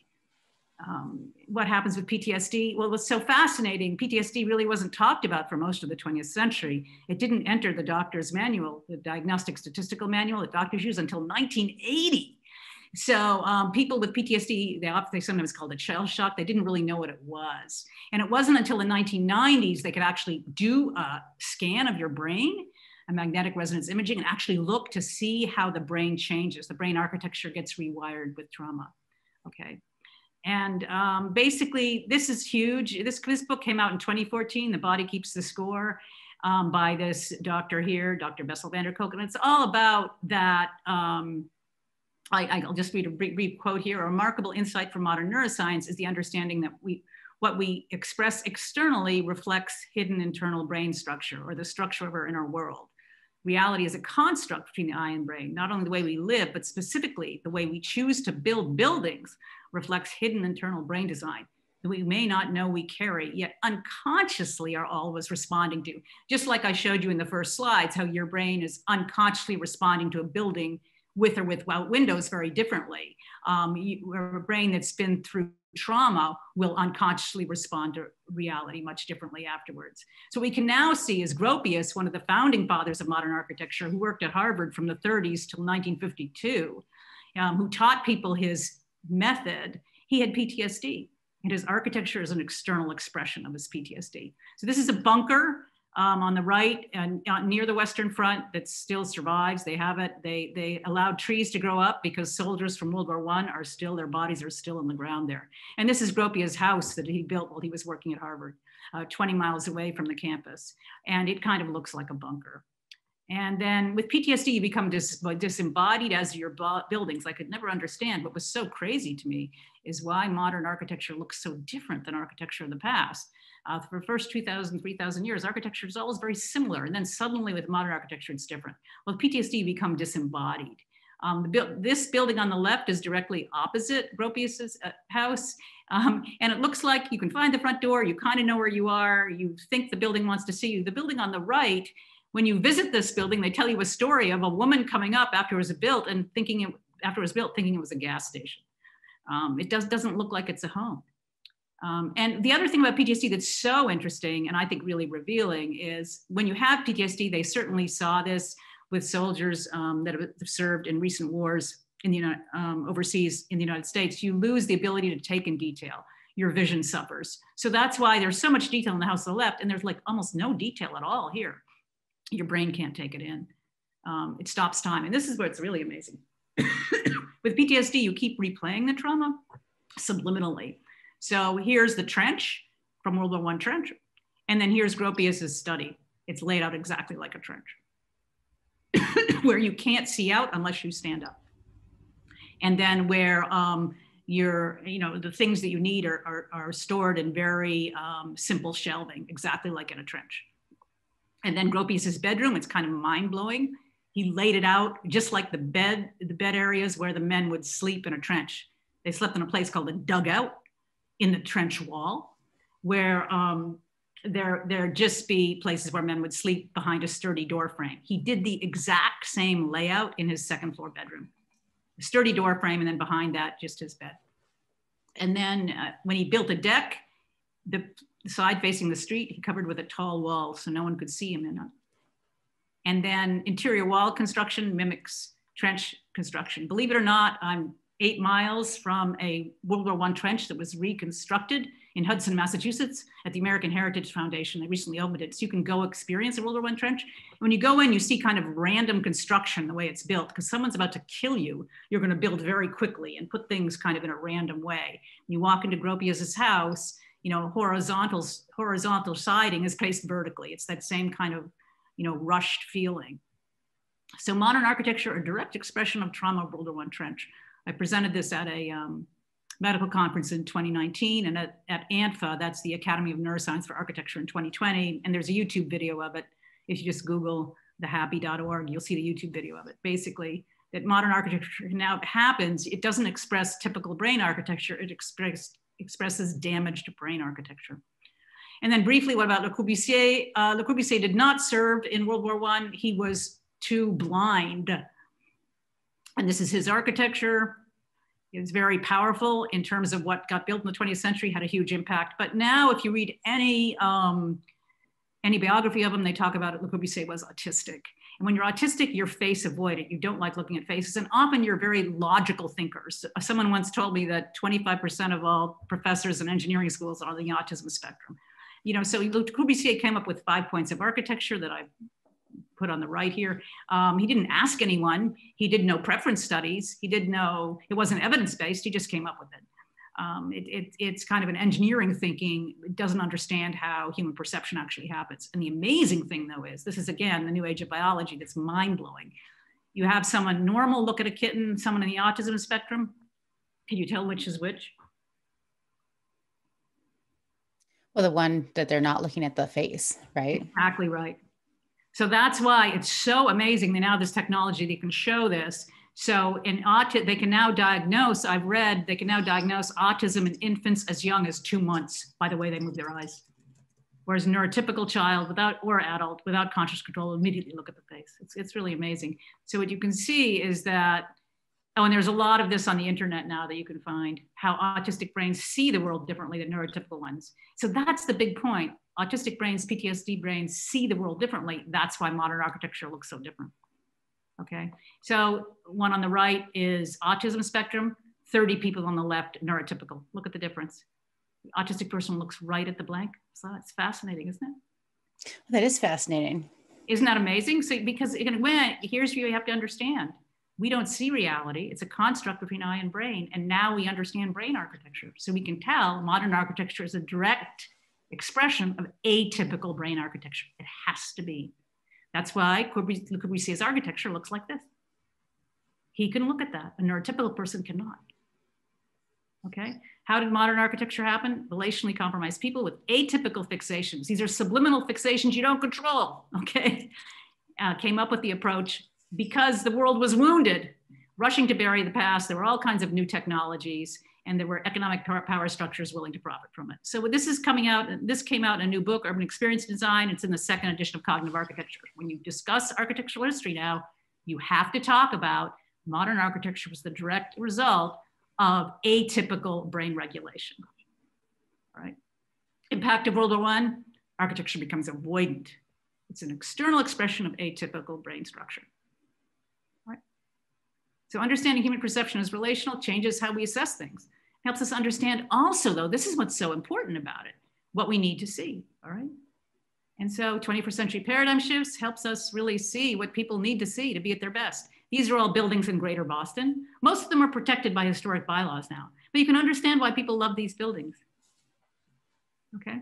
Speaker 2: um, what happens with PTSD? Well, what's so fascinating, PTSD really wasn't talked about for most of the 20th century. It didn't enter the doctor's manual, the diagnostic statistical manual that doctors use until 1980. So um, people with PTSD, they, they sometimes called it shell shock. They didn't really know what it was. And it wasn't until the 1990s they could actually do a scan of your brain, a magnetic resonance imaging, and actually look to see how the brain changes. The brain architecture gets rewired with trauma. Okay. And um, basically, this is huge. This, this book came out in 2014, The Body Keeps the Score, um, by this doctor here, Dr. Bessel van der Kolk. And it's all about that. Um, I, will just read a brief, quote here. A remarkable insight from modern neuroscience is the understanding that we, what we express externally reflects hidden internal brain structure or the structure of our inner world. Reality is a construct between the eye and brain, not only the way we live, but specifically the way we choose to build buildings reflects hidden internal brain design that we may not know we carry, yet unconsciously are always responding to. Just like I showed you in the first slides, how your brain is unconsciously responding to a building with or without windows very differently. Um, you, a brain that's been through trauma will unconsciously respond to reality much differently afterwards. So we can now see as Gropius, one of the founding fathers of modern architecture, who worked at Harvard from the 30s till 1952, um, who taught people his method, he had PTSD. And his architecture is an external expression of his PTSD. So this is a bunker um, on the right and uh, near the Western Front that still survives. They have it. They they allowed trees to grow up because soldiers from World War One are still their bodies are still in the ground there. And this is Gropius's house that he built while he was working at Harvard, uh, 20 miles away from the campus, and it kind of looks like a bunker. And then with PTSD, you become dis, disembodied as your buildings. I could never understand what was so crazy to me is why modern architecture looks so different than architecture of the past. Uh, for the first 2,000, 3,000 years, architecture is always very similar. And then suddenly with modern architecture, it's different. Well, PTSD, you become disembodied. Um, bu this building on the left is directly opposite Gropius's uh, house. Um, and it looks like you can find the front door, you kind of know where you are, you think the building wants to see you. The building on the right when you visit this building, they tell you a story of a woman coming up after it was built and thinking it, after it was built, thinking it was a gas station. Um, it does, doesn't look like it's a home. Um, and the other thing about PTSD that's so interesting and I think really revealing is when you have PTSD, they certainly saw this with soldiers um, that have served in recent wars in the United, um, overseas in the United States. You lose the ability to take in detail. Your vision suffers. So that's why there's so much detail in the house of the left, and there's like almost no detail at all here your brain can't take it in. Um, it stops time. And this is where it's really amazing. <coughs> With PTSD, you keep replaying the trauma subliminally. So here's the trench from World War I trench. And then here's Gropius's study. It's laid out exactly like a trench, <coughs> where you can't see out unless you stand up. And then where um, your, you know, the things that you need are, are, are stored in very um, simple shelving, exactly like in a trench. And then Gropius's bedroom, it's kind of mind blowing. He laid it out just like the bed, the bed areas where the men would sleep in a trench. They slept in a place called a dugout in the trench wall, where um, there there just be places where men would sleep behind a sturdy door frame. He did the exact same layout in his second floor bedroom, a sturdy door frame, and then behind that just his bed. And then uh, when he built a deck, the side facing the street, he covered with a tall wall so no one could see him in it. And then interior wall construction mimics trench construction. Believe it or not, I'm eight miles from a World War I trench that was reconstructed in Hudson, Massachusetts at the American Heritage Foundation. They recently opened it. So you can go experience a World War I trench. When you go in, you see kind of random construction, the way it's built, because someone's about to kill you. You're going to build very quickly and put things kind of in a random way. You walk into Gropius's house, you know, horizontal, horizontal siding is placed vertically. It's that same kind of, you know, rushed feeling. So modern architecture, a direct expression of trauma of World War I trench. I presented this at a um, medical conference in 2019 and at, at ANFA, that's the Academy of Neuroscience for Architecture in 2020. And there's a YouTube video of it. if you just Google theHapi.org, you'll see the YouTube video of it. Basically, that modern architecture now happens, it doesn't express typical brain architecture, it express, expresses damaged brain architecture. And then briefly, what about Le Corbusier? Uh, Le Corbusier did not serve in World War I. He was too blind. And this is his architecture. It's very powerful in terms of what got built in the 20th century, had a huge impact. But now, if you read any um, any biography of him, they talk about it. Le Corbusier was autistic. And when you're autistic, you're face it. You don't like looking at faces. And often you're very logical thinkers. Someone once told me that 25% of all professors in engineering schools are on the autism spectrum. You know, so Le Corbusier came up with five points of architecture that I've put on the right here. Um, he didn't ask anyone. He did no preference studies. He did no, it wasn't evidence-based. He just came up with it. Um, it, it, it's kind of an engineering thinking. It doesn't understand how human perception actually happens. And the amazing thing though is, this is again, the new age of biology that's mind blowing. You have someone normal look at a kitten, someone in the autism spectrum. Can you tell which is which?
Speaker 1: Well, the one that they're not looking at the face, right?
Speaker 2: Exactly right. So that's why it's so amazing that now this technology, they can show this. So in autism, they can now diagnose, I've read, they can now diagnose autism in infants as young as two months by the way they move their eyes. Whereas a neurotypical child without, or adult without conscious control immediately look at the face. It's, it's really amazing. So what you can see is that, oh, and there's a lot of this on the internet now that you can find, how autistic brains see the world differently than neurotypical ones. So that's the big point autistic brains, PTSD brains see the world differently. That's why modern architecture looks so different. Okay, so one on the right is autism spectrum, 30 people on the left, neurotypical. Look at the difference. The autistic person looks right at the blank. So it's fascinating, isn't it?
Speaker 1: That is fascinating.
Speaker 2: Isn't that amazing? So because again, when here's what you have to understand. We don't see reality. It's a construct between eye and brain. And now we understand brain architecture. So we can tell modern architecture is a direct expression of atypical brain architecture. It has to be. That's why Corbusier's architecture looks like this. He can look at that. A neurotypical person cannot. Okay. How did modern architecture happen? Relationally compromised people with atypical fixations. These are subliminal fixations you don't control. Okay. Uh, came up with the approach because the world was wounded, rushing to bury the past. There were all kinds of new technologies and there were economic power structures willing to profit from it. So this is coming out, this came out in a new book, Urban Experience Design. It's in the second edition of Cognitive Architecture. When you discuss architectural history now, you have to talk about modern architecture was the direct result of atypical brain regulation. Right. Impact of World War I, architecture becomes avoidant. It's an external expression of atypical brain structure. So understanding human perception as relational changes how we assess things helps us understand also, though, this is what's so important about it, what we need to see, all right? And so 21st century paradigm shifts helps us really see what people need to see to be at their best. These are all buildings in greater Boston. Most of them are protected by historic bylaws now, but you can understand why people love these buildings. Okay.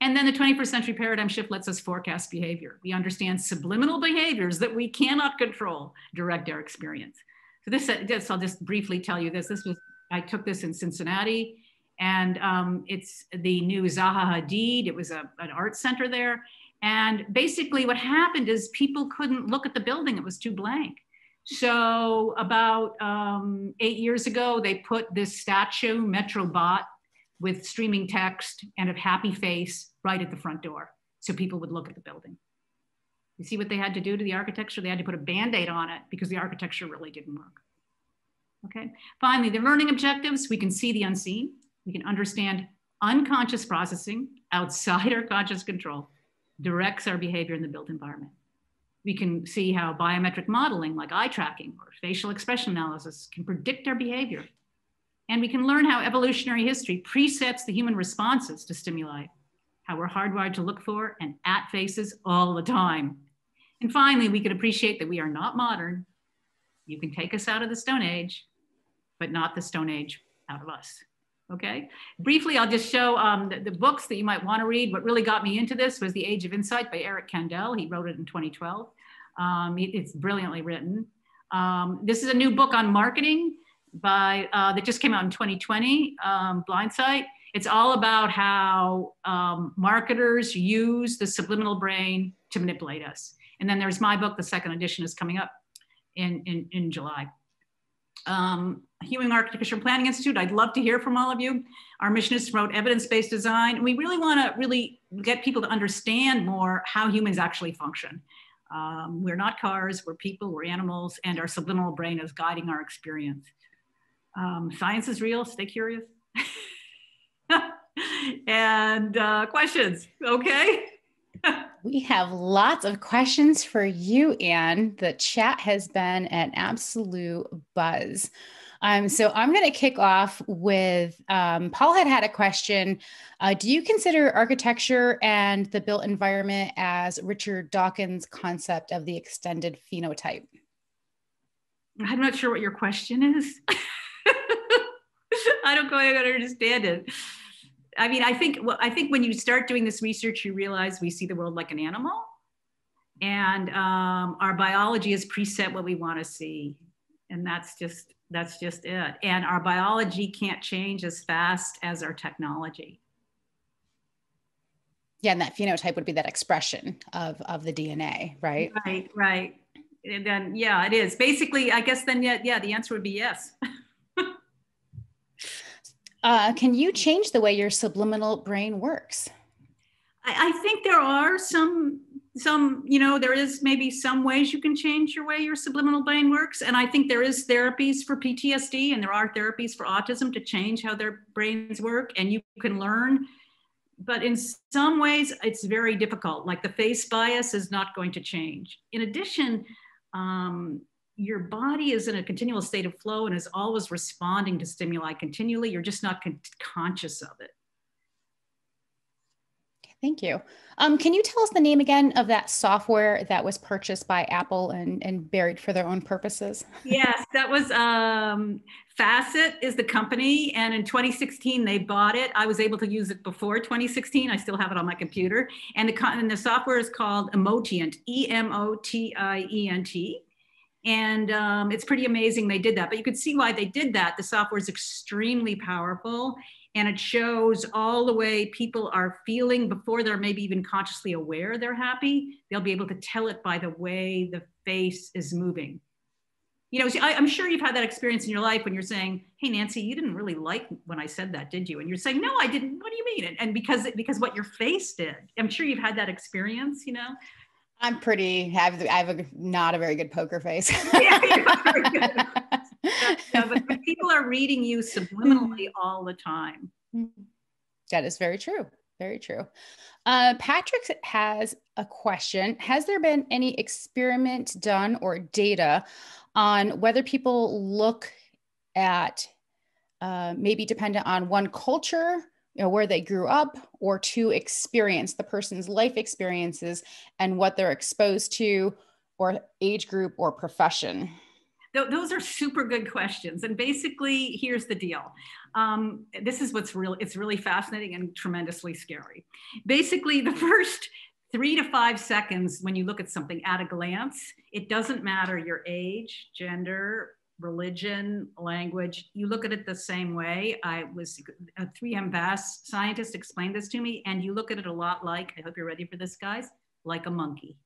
Speaker 2: And then the 21st century paradigm shift lets us forecast behavior. We understand subliminal behaviors that we cannot control direct our experience. So this, this I'll just briefly tell you this. This was I took this in Cincinnati, and um, it's the new Zaha Hadid. It was a, an art center there. And basically, what happened is people couldn't look at the building, it was too blank. So, about um, eight years ago, they put this statue, Metrobot, with streaming text and a happy face right at the front door so people would look at the building. You see what they had to do to the architecture? They had to put a band-aid on it because the architecture really didn't work. Okay. Finally, the learning objectives, we can see the unseen. We can understand unconscious processing outside <laughs> our conscious control directs our behavior in the built environment. We can see how biometric modeling like eye tracking or facial expression analysis can predict our behavior. And we can learn how evolutionary history presets the human responses to stimuli, how we're hardwired to look for and at faces all the time. And finally, we can appreciate that we are not modern. You can take us out of the Stone Age, but not the Stone Age out of us. Okay. Briefly, I'll just show um, the, the, books that you might want to read. What really got me into this was The Age of Insight by Eric Kandel. He wrote it in 2012. Um, it's brilliantly written. Um, this is a new book on marketing by uh, that just came out in 2020, um, Blindsight. It's all about how um, marketers use the subliminal brain to manipulate us. And then there's my book. The second edition is coming up in, in, in July um, Human Architecture Planning Institute. I'd love to hear from all of you. Our mission is to promote evidence-based design. We really want to really get people to understand more how humans actually function. Um, we're not cars, we're people, we're animals, and our subliminal brain is guiding our experience. Um, science is real, stay curious. <laughs> and uh, questions, okay? <laughs>
Speaker 1: we have lots of questions for you, Ann. The chat has been an absolute buzz. Um, so I'm going to kick off with um, Paul had had a question. Uh, do you consider architecture and the built environment as Richard Dawkins' concept of the extended phenotype?
Speaker 2: I'm not sure what your question is. <laughs> I don't quite understand it. I mean, I think well, I think when you start doing this research, you realize we see the world like an animal, and um, our biology is preset what we want to see, and that's just that's just it. And our biology can't change as fast as our technology.
Speaker 1: Yeah, and that phenotype would be that expression of of the DNA, right?
Speaker 2: Right, right. And then yeah, it is basically. I guess then yeah, yeah. The answer would be yes. <laughs>
Speaker 1: Uh, can you change the way your subliminal brain works?
Speaker 2: I, I think there are some some you know there is maybe some ways you can change your way your subliminal brain works. And i think there is therapies for ptsd and there are therapies for autism to change how their brains work and you can learn. But in some ways it's very difficult. Like the face bias is not going to change. In addition um, your body is in a continual state of flow and is always responding to stimuli continually. You're just not con- conscious of it.
Speaker 1: Thank you. Um, can you tell us the name again of that software that was purchased by Apple and, and buried for their own purposes? <laughs>
Speaker 2: yes, that was um, Facet is the company. And in 2016, they bought it. I was able to use it before 2016. I still have it on my computer. And the, and the software is called Emotient, E M O T I E N T. And um, it's pretty amazing they did that. But you could see why they did that. The software is extremely powerful and it shows all the way people are feeling before they're maybe even consciously aware they're happy. They'll be able to tell it by the way the face is moving. You know, I, am sure you've had that experience in your life when you're saying, "Hey, Nancy, you didn't really like when I said that, did you?" And you're saying, "No, I didn't." What do you mean? And, and because because what your face did. I'm sure you've had that experience. You know.
Speaker 1: I'm pretty have I have a not a very good poker face. <laughs> yeah,
Speaker 2: yeah, <laughs> but people are reading you subliminally all the time.
Speaker 1: That is very true. Very true. Uh, Patrick has a question. Has there been any experiment done or data on whether people look at uh, maybe dependent on one culture you know where they grew up or to experience the person's life experiences and what they're exposed to or age group or profession.
Speaker 2: Those are super good questions and basically here's the deal. Um, this is what's real it's really fascinating and tremendously scary. Basically the <laughs> first three to five seconds when you look at something at a glance it doesn't matter your age gender religion, language, you look at it the same way. I was a 3M VAS scientist explained this to me, and you look at it a lot like, I hope you're ready for this, guys, like a monkey.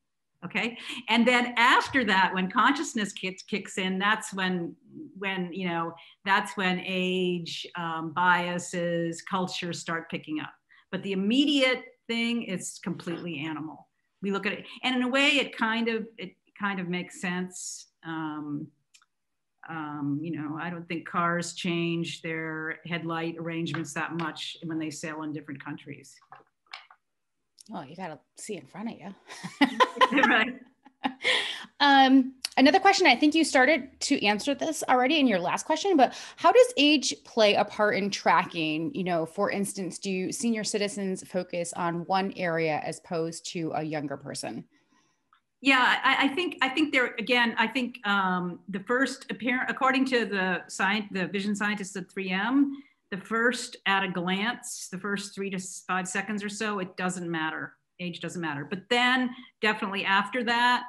Speaker 2: Okay. And then after that, when consciousness kicks, kicks in, that's when, when, you know, that's when age, um, biases, culture start picking up. But the immediate thing, is completely animal. We look at it, and in a way, it kind of it kind of makes sense. Um, um, you know, I don't think cars change their headlight arrangements that much when they sail in different countries.
Speaker 1: Oh, you got to see in front of you. <laughs>
Speaker 2: right. <laughs>
Speaker 1: Um, another question, I think you started to answer this already in your last question, but how does age play a part in tracking? You know, for instance, do senior citizens focus on one area as opposed to a younger person?
Speaker 2: Yeah, I, I, think I think there again. I think um, the first apparent, according to the science, the vision scientists at 3M, the first at a glance, the first three to five seconds or so, it doesn't matter. Age doesn't matter. But then definitely after that,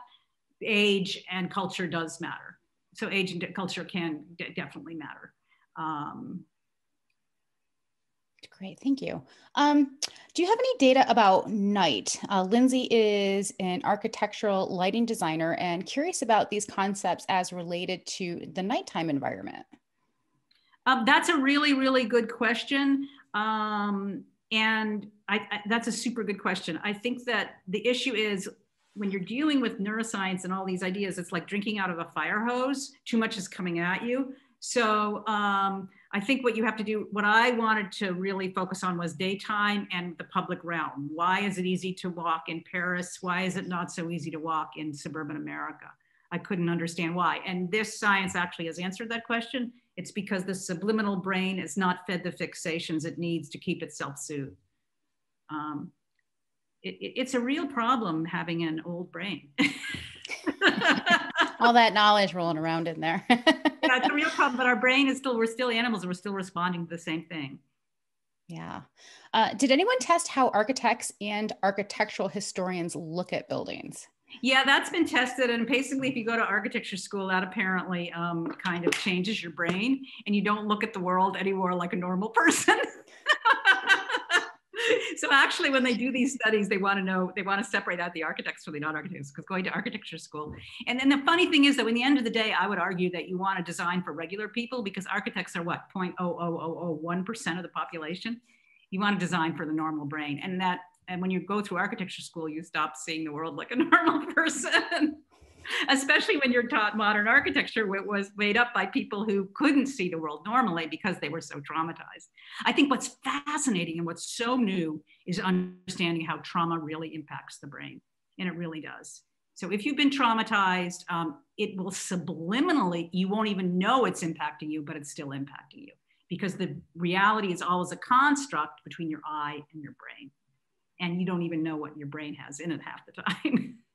Speaker 2: age and culture does matter. So age and culture can definitely matter. Um,
Speaker 1: Great, thank you. Um, do you have any data about night? Uh, Lindsay is an architectural lighting designer and curious about these concepts as related to the nighttime environment.
Speaker 2: Um, that's a really, really good question. Um, and I, I, that's a super good question. I think that the issue is when you're dealing with neuroscience and all these ideas, it's like drinking out of a fire hose. Too much is coming at you. So um, I think what you have to do, what I wanted to really focus on was daytime and the public realm. Why is it easy to walk in Paris? Why is it not so easy to walk in suburban America? I couldn't understand why. And this science actually has answered that question. It's because the subliminal brain is not fed the fixations it needs to keep itself soothed. Um, it, it, it's a real problem having an old brain. <laughs> <laughs>
Speaker 1: All that knowledge rolling around in there. <laughs>
Speaker 2: yeah, it's a real problem, but our brain is still, we're still animals and we're still responding to the same thing.
Speaker 1: Yeah. Uh, did anyone test how architects and architectural historians look at buildings?
Speaker 2: Yeah, that's been tested. And basically, if you go to architecture school, that apparently um, kind of changes your brain and you don't look at the world anymore like a normal <laughs> person. <laughs> so actually when they do these studies they want to know they want to separate out the architects from the non-architects because going to architecture school. And then the funny thing is that in the end of the day i would argue that you want to design for regular people because architects are what 0.00001% of the population? You want to design for the normal brain and that and when you go through architecture school you stop seeing the world like a <laughs> normal person <laughs> especially when you're taught modern architecture, it was made up by people who couldn't see the world normally because they were so traumatized. I think what's fascinating and what's so new is understanding how trauma really impacts the brain, and it really does. So if you've been traumatized, um, it will subliminally, you won't even know it's impacting you, but it's still impacting you because the reality is always a construct between your eye and your brain. And you don't even know what your brain has in it half the time. <laughs>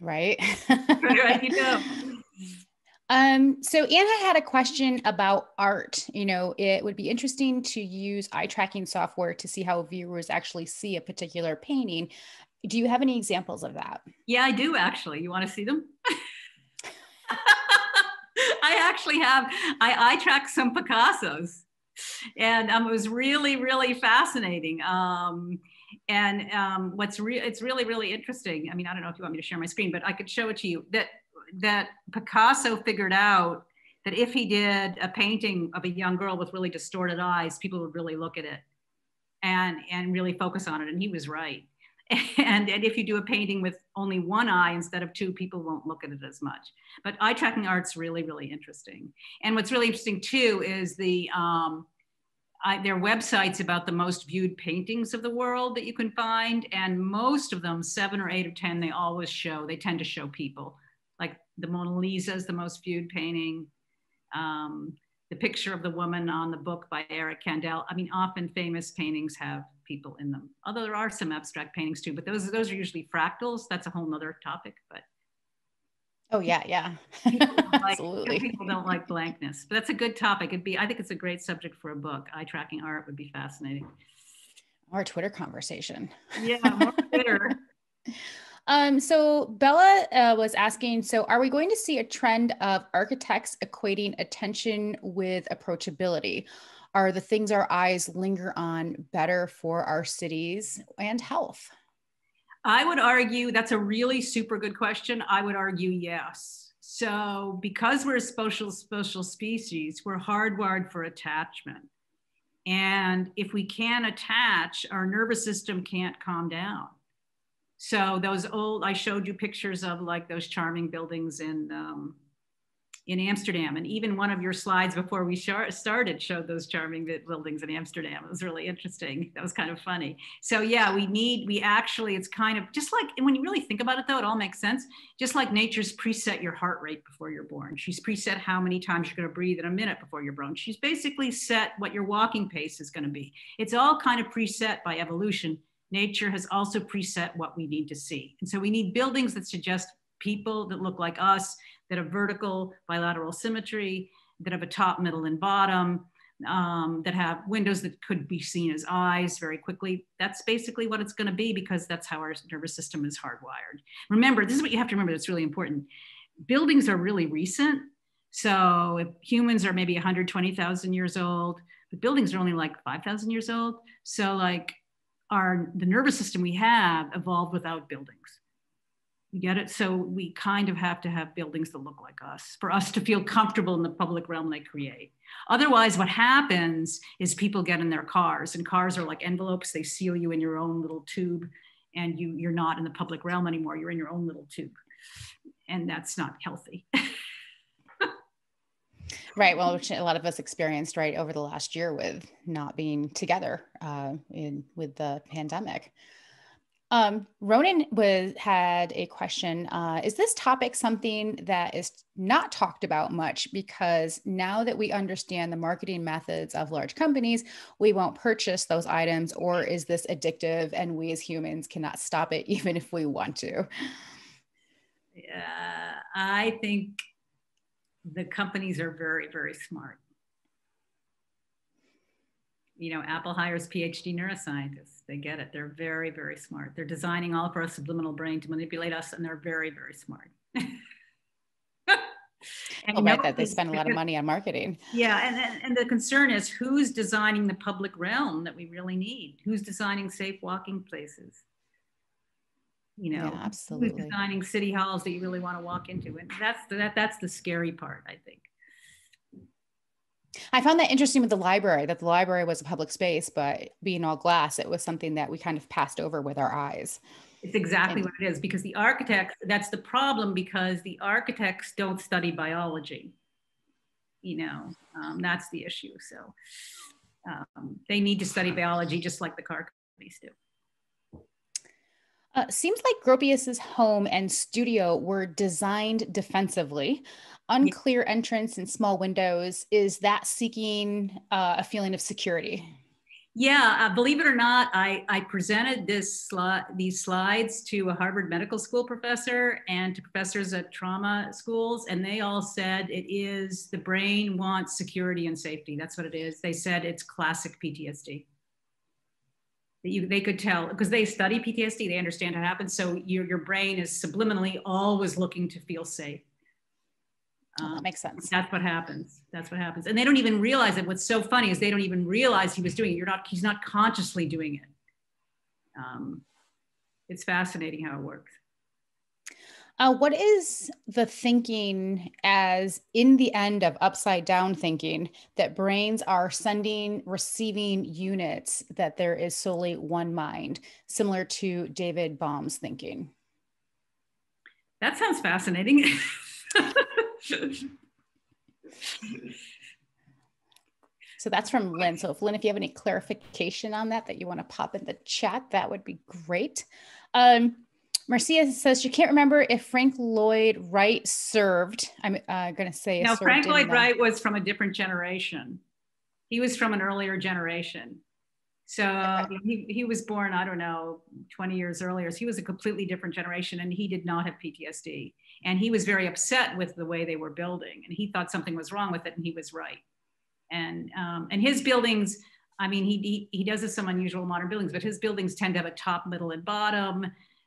Speaker 1: right?
Speaker 2: right, <laughs> you know.
Speaker 1: Um, so Anna had a question about art. You know, it would be interesting to use eye tracking software to see how viewers actually see a particular painting. Do you have any examples of that?
Speaker 2: Yeah, I do actually. You want to see them? <laughs> I actually have, I eye track some Picassos and um, it was really, really fascinating. Um, and um, what's real, it's really, really interesting. I mean, I don't know if you want me to share my screen, but I could show it to you that, that Picasso figured out that if he did a painting of a young girl with really distorted eyes, people would really look at it and, and really focus on it. And he was right. <laughs> And, and if you do a painting with only one eye instead of two, people won't look at it as much. But eye tracking art's really, really interesting. And what's really interesting too is the, um, I, there are websites about the most viewed paintings of the world that you can find, and most of them, seven or eight or 10, they always show, they tend to show people. Like the Mona Lisa is the most viewed painting. Um, the picture of the woman on the book by Eric Kandel. I mean, often famous paintings have people in them. Although there are some abstract paintings too, but those, those are usually fractals. That's a whole nother topic, but
Speaker 1: Oh yeah, yeah. <laughs>
Speaker 2: Absolutely. people don't like blankness, but that's a good topic. It'd be, I think it's a great subject for a book. Eye tracking art would be fascinating.
Speaker 1: Our Twitter conversation.
Speaker 2: Yeah, more Twitter. <laughs>
Speaker 1: um, so Bella uh, was asking, so are we going to see a trend of architects equating attention with approachability? Are the things our eyes linger on better for our cities and health?
Speaker 2: I would argue that's a really super good question. I would argue yes. So because we're a social social species, we're hardwired for attachment. And if we can't attach, our nervous system can't calm down. So those old, I showed you pictures of like those charming buildings in um, in Amsterdam. And even one of your slides before we started showed those charming buildings in Amsterdam. It was really interesting. That was kind of funny. So yeah, we need, we actually, it's kind of just like, when you really think about it though, it all makes sense. Just like nature's preset your heart rate before you're born. She's preset how many times you're gonna breathe in a minute before you're born. She's basically set what your walking pace is gonna be. It's all kind of preset by evolution. Nature has also preset what we need to see. And so we need buildings that suggest people that look like us, that have vertical bilateral symmetry, that have a top, middle, and bottom, um, that have windows that could be seen as eyes very quickly. That's basically what it's going to be because that's how our nervous system is hardwired. Remember, this is what you have to remember that's really important. Buildings are really recent. So if humans are maybe 120,000 years old, but buildings are only like 5,000 years old. So like our the nervous system we have evolved without buildings. You get it? So we kind of have to have buildings that look like us for us to feel comfortable in the public realm they create. Otherwise, what happens is people get in their cars, and cars are like envelopes. They seal you in your own little tube, and you, you're not in the public realm anymore. You're in your own little tube. And that's not healthy. <laughs>
Speaker 1: right. Well, which a lot of us experienced right over the last year with not being together uh, in with the pandemic. Um, Ronan was had a question. Uh, is this topic something that is not talked about much because now that we understand the marketing methods of large companies, we won't purchase those items, or is this addictive and we as humans cannot stop it <laughs> even if we want to?
Speaker 2: Yeah, I think the companies are very, very smart you know, Apple hires PhD neuroscientists. They get it. They're very, very smart. They're designing all of our subliminal brain to manipulate us, and they're very, very smart. <laughs> and
Speaker 1: oh, right, that they spend a lot of money on marketing.
Speaker 2: Yeah, and, and, and the concern is who's designing the public realm that we really need? Who's designing safe walking places? You know,
Speaker 1: yeah, absolutely.
Speaker 2: Who's designing city halls that you really want to walk into? And that's the, that that's the scary part, I think.
Speaker 1: I found that interesting with the library, that the library was a public space, but being all glass, it was something that we kind of passed over with our eyes.
Speaker 2: It's exactly and, what it is because the architects, that's the problem because the architects don't study biology. You know, um, that's the issue. So um, they need to study biology just like the car companies do.
Speaker 1: Uh, seems like Gropius's home and studio were designed defensively unclear entrance and small windows is that seeking uh, a feeling of security
Speaker 2: yeah uh, believe it or not i, I presented this sli- these slides to a harvard medical school professor and to professors at trauma schools and they all said it is the brain wants security and safety that's what it is they said it's classic ptsd that you, they could tell because they study PTSD, they understand how it happens. So your, your brain is subliminally always looking to feel safe.
Speaker 1: Um, that makes sense.
Speaker 2: That's what happens. That's what happens. And they don't even realize it. What's so funny is they don't even realize he was doing it. You're not, he's not consciously doing it. Um, it's fascinating how it works.
Speaker 1: Uh, what is the thinking as in the end of upside down thinking that brains are sending receiving units that there is solely one mind similar to david bohm's thinking
Speaker 2: that sounds fascinating <laughs>
Speaker 1: so that's from Lynn. So if Lynn, if you have any clarification on that that you want to pop in the chat, that would be great. Um, Marcia says she can't remember if Frank Lloyd Wright served. I'm uh, going to say
Speaker 2: no. Frank Lloyd Wright was from a different generation. He was from an earlier generation. So he, he was born, I don't know, 20 years earlier. So he was a completely different generation and he did not have PTSD. And he was very upset with the way they were building. And he thought something was wrong with it and he was right. And, um, and his buildings, I mean, he, he, he does some unusual modern buildings, but his buildings tend to have a top, middle, and bottom.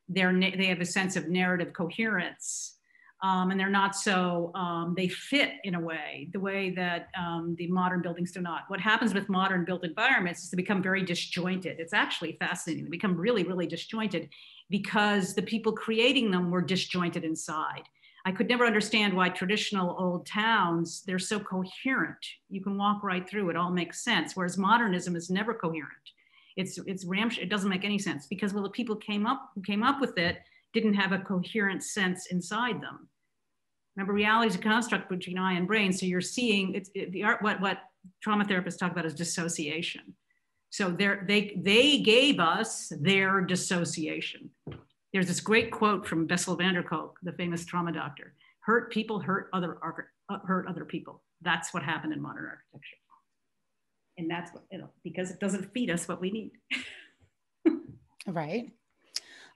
Speaker 2: They're, they have a sense of narrative coherence um, and they're not so um, they fit in a way the way that um, the modern buildings do not what happens with modern built environments is to become very disjointed it's actually fascinating they become really really disjointed because the people creating them were disjointed inside I could never understand why traditional old towns, they're so coherent. You can walk right through, it all makes sense. Whereas modernism is never coherent. It's, it's ramsh, it doesn't make any sense because well, the people came up, who came up with it didn't have a coherent sense inside them. Remember, reality is a construct between eye and brain. So you're seeing it's it, the art, what, what trauma therapists talk about is dissociation. So they, they they gave us their dissociation. There's this great quote from Bessel van der Kolk, the famous trauma doctor. Hurt people hurt other, uh, hurt other people. That's what happened in modern architecture. And that's what, you know, because it doesn't feed us what we need.
Speaker 1: right.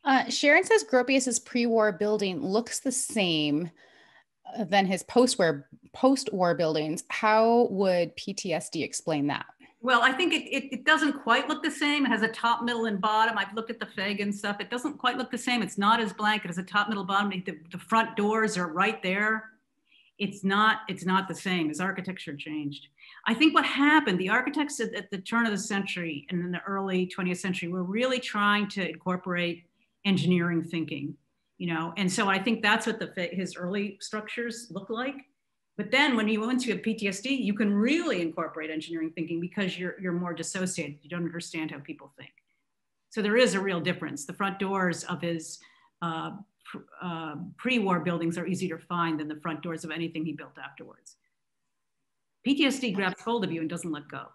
Speaker 1: Uh, Sharon says Gropius's pre-war building looks the same Uh, than his post-war post-war buildings. How would PTSD explain that?
Speaker 2: Well, I think it, it, it, doesn't quite look the same. It has a top, middle, and bottom. I've looked at the Fagan stuff. It doesn't quite look the same. It's not as blank. It has a top, middle, bottom. The, the front doors are right there. It's not, it's not the same. As architecture changed. I think what happened, the architects at, at the turn of the century and in the early 20th century were really trying to incorporate engineering thinking, you know, and so I think that's what the, his early structures look like but then when you once you have PTSD, you can really incorporate engineering thinking because you're, you're more dissociated. You don't understand how people think. So there is a real difference. The front doors of his uh, uh, pre-war buildings are easier to find than the front doors of anything he built afterwards. PTSD grabs hold of you and doesn't let go.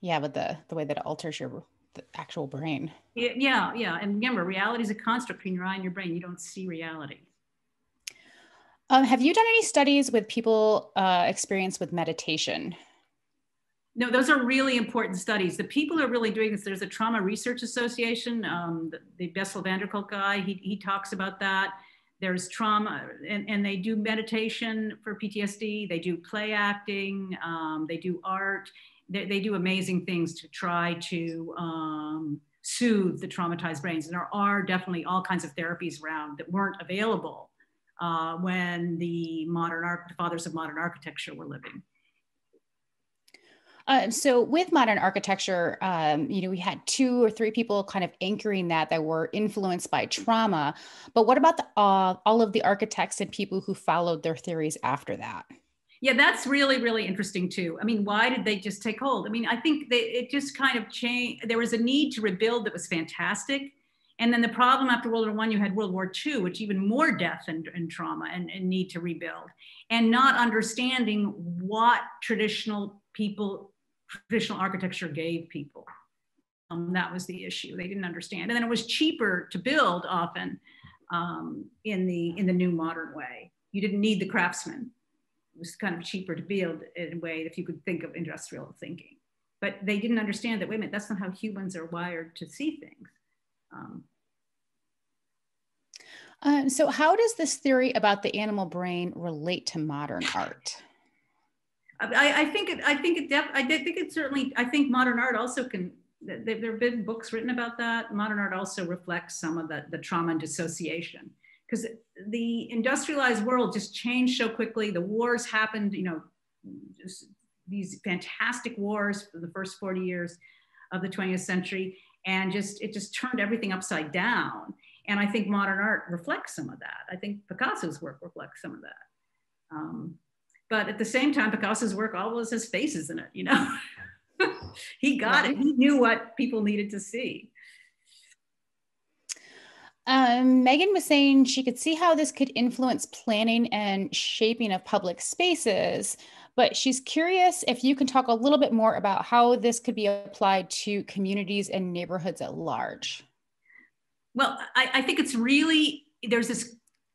Speaker 1: Yeah, but the, the way that it alters your the actual brain.
Speaker 2: Yeah, yeah. And remember, reality is a construct between your eye and your brain. You don't see reality.
Speaker 1: Um, have you done any studies with people uh, experienced with meditation?
Speaker 2: No, those are really important studies. The people are really doing this. There's a Trauma Research Association, um, the, the Bessel van der Kolk guy, he, he talks about that. There's trauma, and, and they do meditation for PTSD. They do play acting, um, they do art. They, they, do amazing things to try to um, soothe the traumatized brains. And there are definitely all kinds of therapies around that weren't available uh, when the modern art, the fathers of modern architecture were living.
Speaker 1: Uh, so with modern architecture, um, you know, we had two or three people kind of anchoring that that were influenced by trauma. But what about the, uh, all of the architects and people who followed their theories after that?
Speaker 2: Yeah, that's really, really interesting too. I mean, why did they just take hold? I mean, I think they, it just kind of changed. There was a need to rebuild that was fantastic. And then the problem after World War One, you had World War Two, which even more death and, and trauma and, and need to rebuild, and not understanding what traditional people, traditional architecture gave people. Um, that was the issue. They didn't understand, and then it was cheaper to build often um, in the in the new modern way. You didn't need the craftsman. It was kind of cheaper to build in a way if you could think of industrial thinking. But they didn't understand that. Wait a minute, that's not how humans are wired to see things um,
Speaker 1: uh, so, how does this theory about the animal brain relate to modern art?
Speaker 2: I, I think it. I think it. Def, I think it certainly. I think modern art also can. There, there have been books written about that. Modern art also reflects some of the, the trauma and dissociation because the industrialized world just changed so quickly. The wars happened. You know, just these fantastic wars for the first 40 years of the 20th century and just it just turned everything upside down. And i think modern art reflects some of that. I think picasso's work reflects some of that. Um, but at the same time picasso's work always has faces in it you know? <laughs> He got it. He knew what people needed to see
Speaker 1: um, Megan was saying she could see how this could influence planning and shaping of public spaces but she's curious if you can talk a little bit more about how this could be applied to communities and neighborhoods at large.
Speaker 2: Well, I, I think it's really, there's this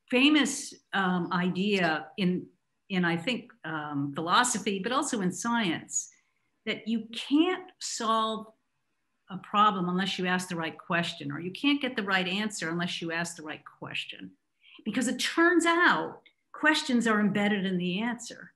Speaker 2: famous um, idea in, in I think, um, philosophy, but also in science, that you can't solve a problem unless you ask the right question, or you can't get the right answer unless you ask the right question. Because it turns out questions are embedded in the answer.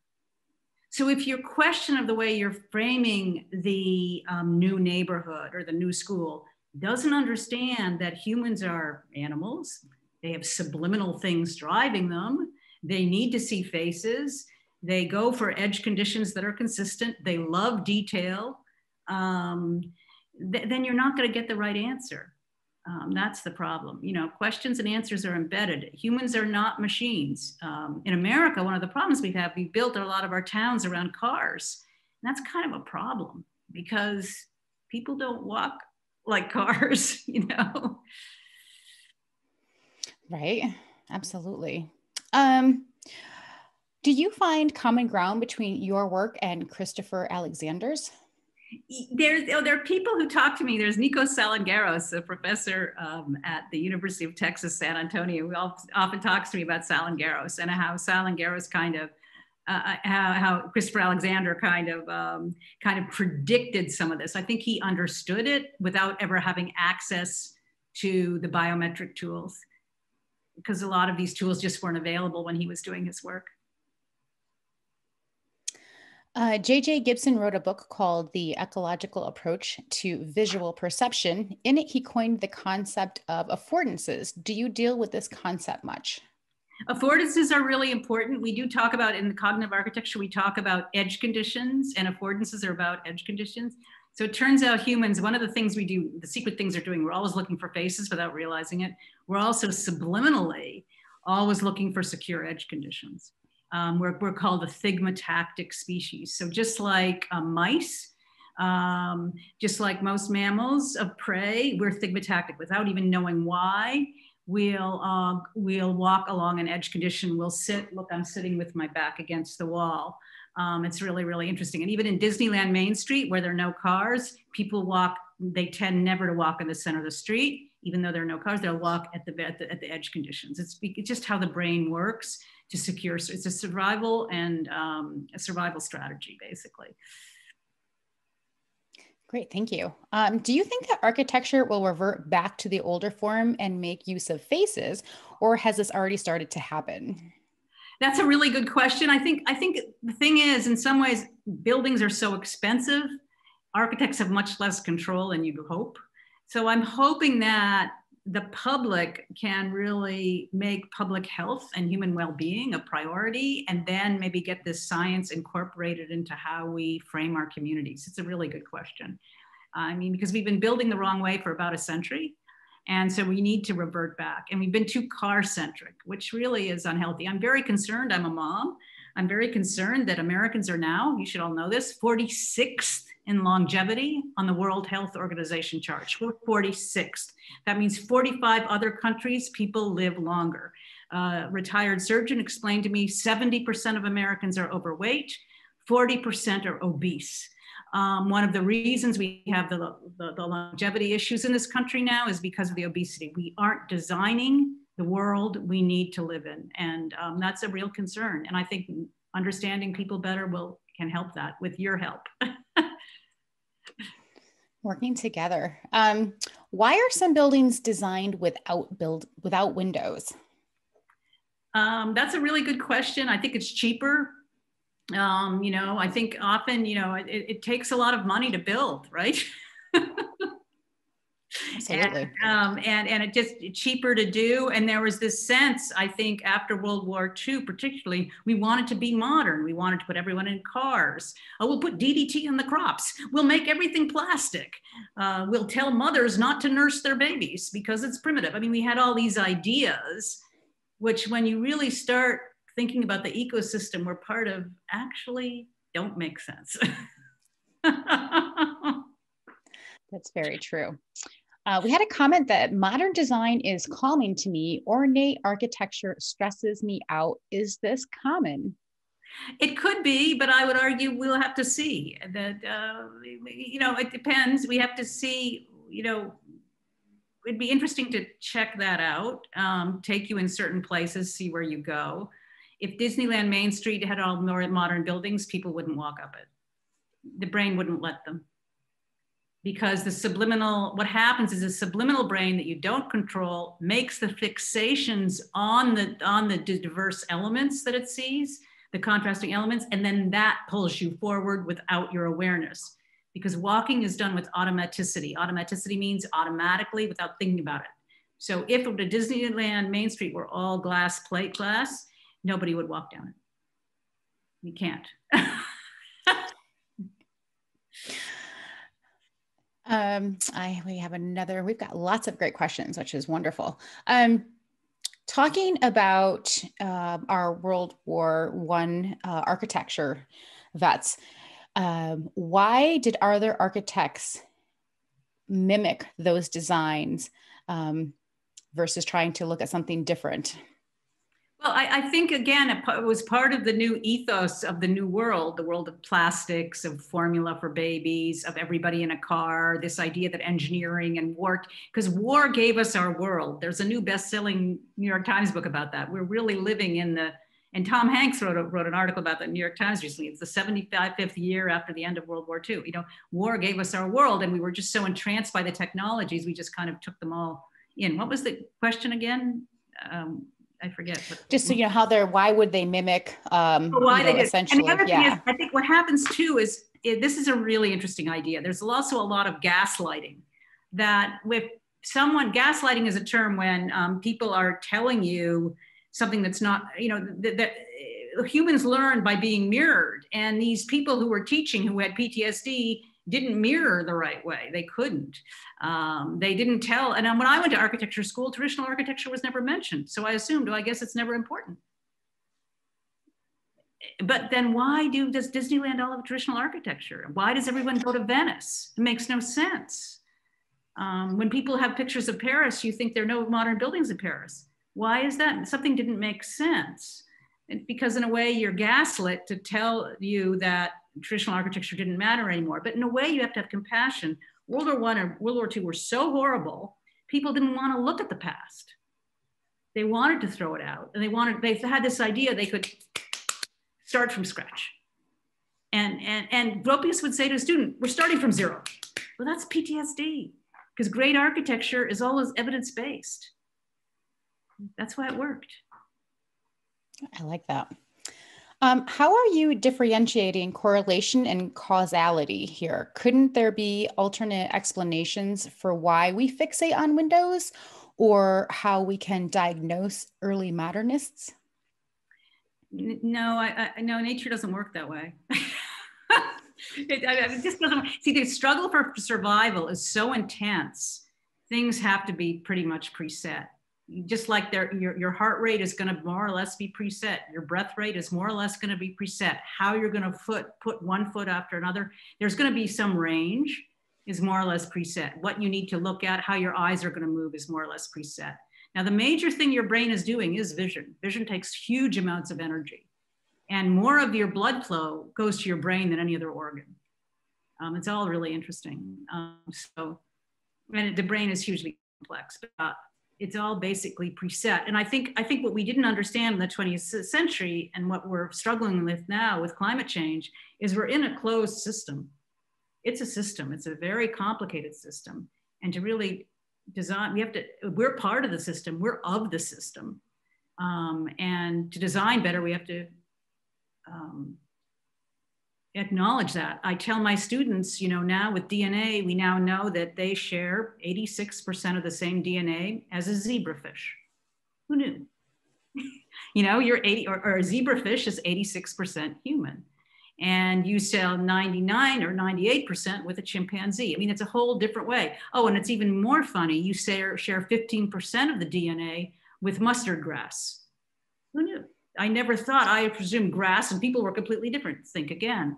Speaker 2: So if your question of the way you're framing the um, new neighborhood or the new school doesn't understand that humans are animals, they have subliminal things driving them, they need to see faces, they go for edge conditions that are consistent, they love detail, um, th then you're not going to get the right answer. Um, that's the problem. You know, questions and answers are embedded. Humans are not machines. Um, in America, one of the problems we have, we built a lot of our towns around cars. And that's kind of a problem because people don't walk like <laughs> cars, you know?
Speaker 1: Right. Absolutely. Um, do you find common ground between your work and Christopher Alexander's?
Speaker 2: Oh, there are people who talk to me. There's Nico Salingaros, a professor um, at the University of Texas, San Antonio, who often talks to me about Salingaros and how Salingaros kind of, uh, uh, how, how, Christopher Alexander kind of, um, kind of predicted some of this. I think he understood it without ever having access to the biometric tools, because a lot of these tools just weren't available when he was doing his work.
Speaker 1: Uh, J.J. Gibson wrote a book called The Ecological Approach to Visual Perception. In it, he coined the concept of affordances. Do you deal with this concept much?
Speaker 2: Affordances are really important. We do talk about in the cognitive architecture, we talk about edge conditions, and affordances are about edge conditions. So it turns out humans, one of the things we do, the secret things are doing, we're always looking for faces without realizing it. We're also subliminally always looking for secure edge conditions. Um, we're, we're called a thigmotactic species. So just like mice, um, just like most mammals of prey, we're thigmotactic without even knowing why. We'll, uh, we'll walk along an edge condition. We'll sit, look, I'm sitting with my back against the wall. Um, it's really, really interesting. And even in Disneyland Main Street, where there are no cars, people walk, they tend never to walk in the center of the street, even though there are no cars, they'll walk at the, at the, at the edge conditions. It's, it's just how the brain works to secure. It's a survival and um, a survival strategy, basically.
Speaker 1: Great, thank you. Um, do you think that architecture will revert back to the older form and make use of faces, or has this already started to happen?
Speaker 2: That's a really good question. I think I think the thing is, in some ways, buildings are so expensive. Architects have much less control than you'd hope. So I'm hoping that the public can really make public health and human well-being a priority and then maybe get this science incorporated into how we frame our communities. It's a really good question. I mean because we've been building the wrong way for about a century and so we need to revert back. And we've been too car centric which really is unhealthy. I'm very concerned i'm a mom i'm very concerned that americans are now you should all know this 46th in longevity on the World Health Organization chart. We're 46th. That means 45 other countries, people live longer. Uh, retired surgeon explained to me 70% of Americans are overweight, 40% are obese. Um, one of the reasons we have the, the, the, longevity issues in this country now is because of the obesity. We aren't designing the world we need to live in. And um, that's a real concern. And I think understanding people better will can help that with your help. <laughs>
Speaker 1: Working together. Um, why are some buildings designed without build without windows?
Speaker 2: Um, that's a really good question. I think it's cheaper. Um, you know, I think often, you know, it, it takes a lot of money to build, right? <laughs>
Speaker 1: Absolutely.
Speaker 2: And, um, and, and it just cheaper to do. And there was this sense, I think, after World War II, particularly, we wanted to be modern. We wanted to put everyone in cars. Oh, we'll put DDT in the crops. We'll make everything plastic. Uh, we'll tell mothers not to nurse their babies because it's primitive. I mean, we had all these ideas, which when you really start thinking about the ecosystem we're part of, actually don't make sense. <laughs>
Speaker 1: That's very true. Uh, we had a comment that modern design is calming to me. Ornate architecture stresses me out. Is this common?
Speaker 2: It could be, but I would argue we'll have to see that, uh, you know, it depends. We have to see, you know, it'd be interesting to check that out, um, take you in certain places, see where you go. If Disneyland Main Street had all more modern buildings, people wouldn't walk up it. The brain wouldn't let them because the subliminal, what happens is a subliminal brain that you don't control makes the fixations on the, on the diverse elements that it sees, the contrasting elements, and then that pulls you forward without your awareness. Because walking is done with automaticity. Automaticity means automatically without thinking about it. So if the Disneyland Main Street were all glass plate glass, nobody would walk down it. we can't. <laughs>
Speaker 1: Um, I we have another. We've got lots of great questions, which is wonderful. Um, talking about uh, our World War One uh, architecture vets, um, why did other architects mimic those designs um, versus trying to look at something different?
Speaker 2: Well, I, I, think again, it was part of the new ethos of the new world, the world of plastics, of formula for babies, of everybody in a car, this idea that engineering and war, because war gave us our world. There's a new best selling New York Times book about that. We're really living in the, and Tom Hanks wrote, a, wrote an article about the New York Times recently. It's the 75th year after the end of World War II. You know, war gave us our world, and we were just so entranced by the technologies, we just kind of took them all in. What was the question again? Um, I forget.
Speaker 1: Just so you know how they're, why would they mimic? Um,
Speaker 2: why
Speaker 1: you know,
Speaker 2: they did.
Speaker 1: essentially,
Speaker 2: and the other
Speaker 1: yeah.
Speaker 2: thing is, I think what happens too is it, this is a really interesting idea. There's also a lot of gaslighting that with someone, gaslighting is a term when um, people are telling you something that's not, you know, that, that humans learn by being mirrored. And these people who were teaching who had PTSD didn't mirror the right way. They couldn't. Um, they didn't tell. And when I went to architecture school, traditional architecture was never mentioned. So I assumed, well, I guess it's never important. But then why do does Disneyland all have traditional architecture? Why does everyone go to Venice? It makes no sense. Um, when people have pictures of Paris, you think there are no modern buildings in Paris. Why is that? Something didn't make sense. Because in a way, you're gaslit to tell you that traditional architecture didn't matter anymore. But in a way, you have to have compassion. World War One or World War Two were so horrible, people didn't want to look at the past. They wanted to throw it out, and they wanted. They had this idea they could start from scratch. And and and Gropius would say to a student, "We're starting from zero." Well, that's PTSD, because great architecture is always evidence based. That's why it worked.
Speaker 1: I like that. Um, how are you differentiating correlation and causality here? Couldn't there be alternate explanations for why we fixate on windows or how we can diagnose early modernists?
Speaker 2: No, I, I no, nature doesn't work that way. <laughs> it, it just doesn't. See, the struggle for survival is so intense. Things have to be pretty much preset just like their, your, your heart rate is going to more or less be preset. Your breath rate is more or less going to be preset. How you're going to foot put one foot after another there's going to be some range is more or less preset. What you need to look at how your eyes are going to move is more or less preset. Now the major thing your brain is doing is vision. Vision takes huge amounts of energy and more of your blood flow goes to your brain than any other organ. Um, it's all really interesting. Um, so and the brain is hugely complex but uh, it's all basically preset. And I think I think what we didn't understand in the 20th century and what we're struggling with now with climate change is we're in a closed system. It's a system. It's a very complicated system. And to really design, we have to. We're part of the system. We're of the system. Um, and to design better, we have to um, acknowledge that. I tell my students, you know, now with DNA, we now know that they share 86% of the same DNA as a zebrafish. Who knew? <laughs> you know, you're 80 or, or a zebrafish is 86% human. And you sell 99 or 98% with a chimpanzee. I mean, it's a whole different way. Oh, and it's even more funny. You share, share 15% of the DNA with mustard grass. Who knew? I never thought, I presumed grass and people were completely different. Think again.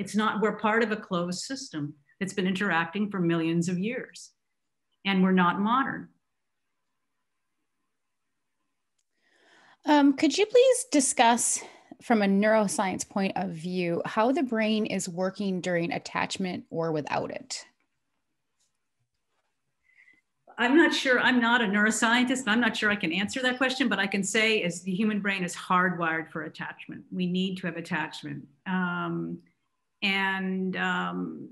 Speaker 2: It's not, we're part of a closed system that's been interacting for millions of years. And we're not modern.
Speaker 1: Um, could you please discuss from a neuroscience point of view how the brain is working during attachment or without it?
Speaker 2: I'm not sure, I'm not a neuroscientist. I'm not sure I can answer that question, but I can say is the human brain is hardwired for attachment. We need to have attachment. Um, and um,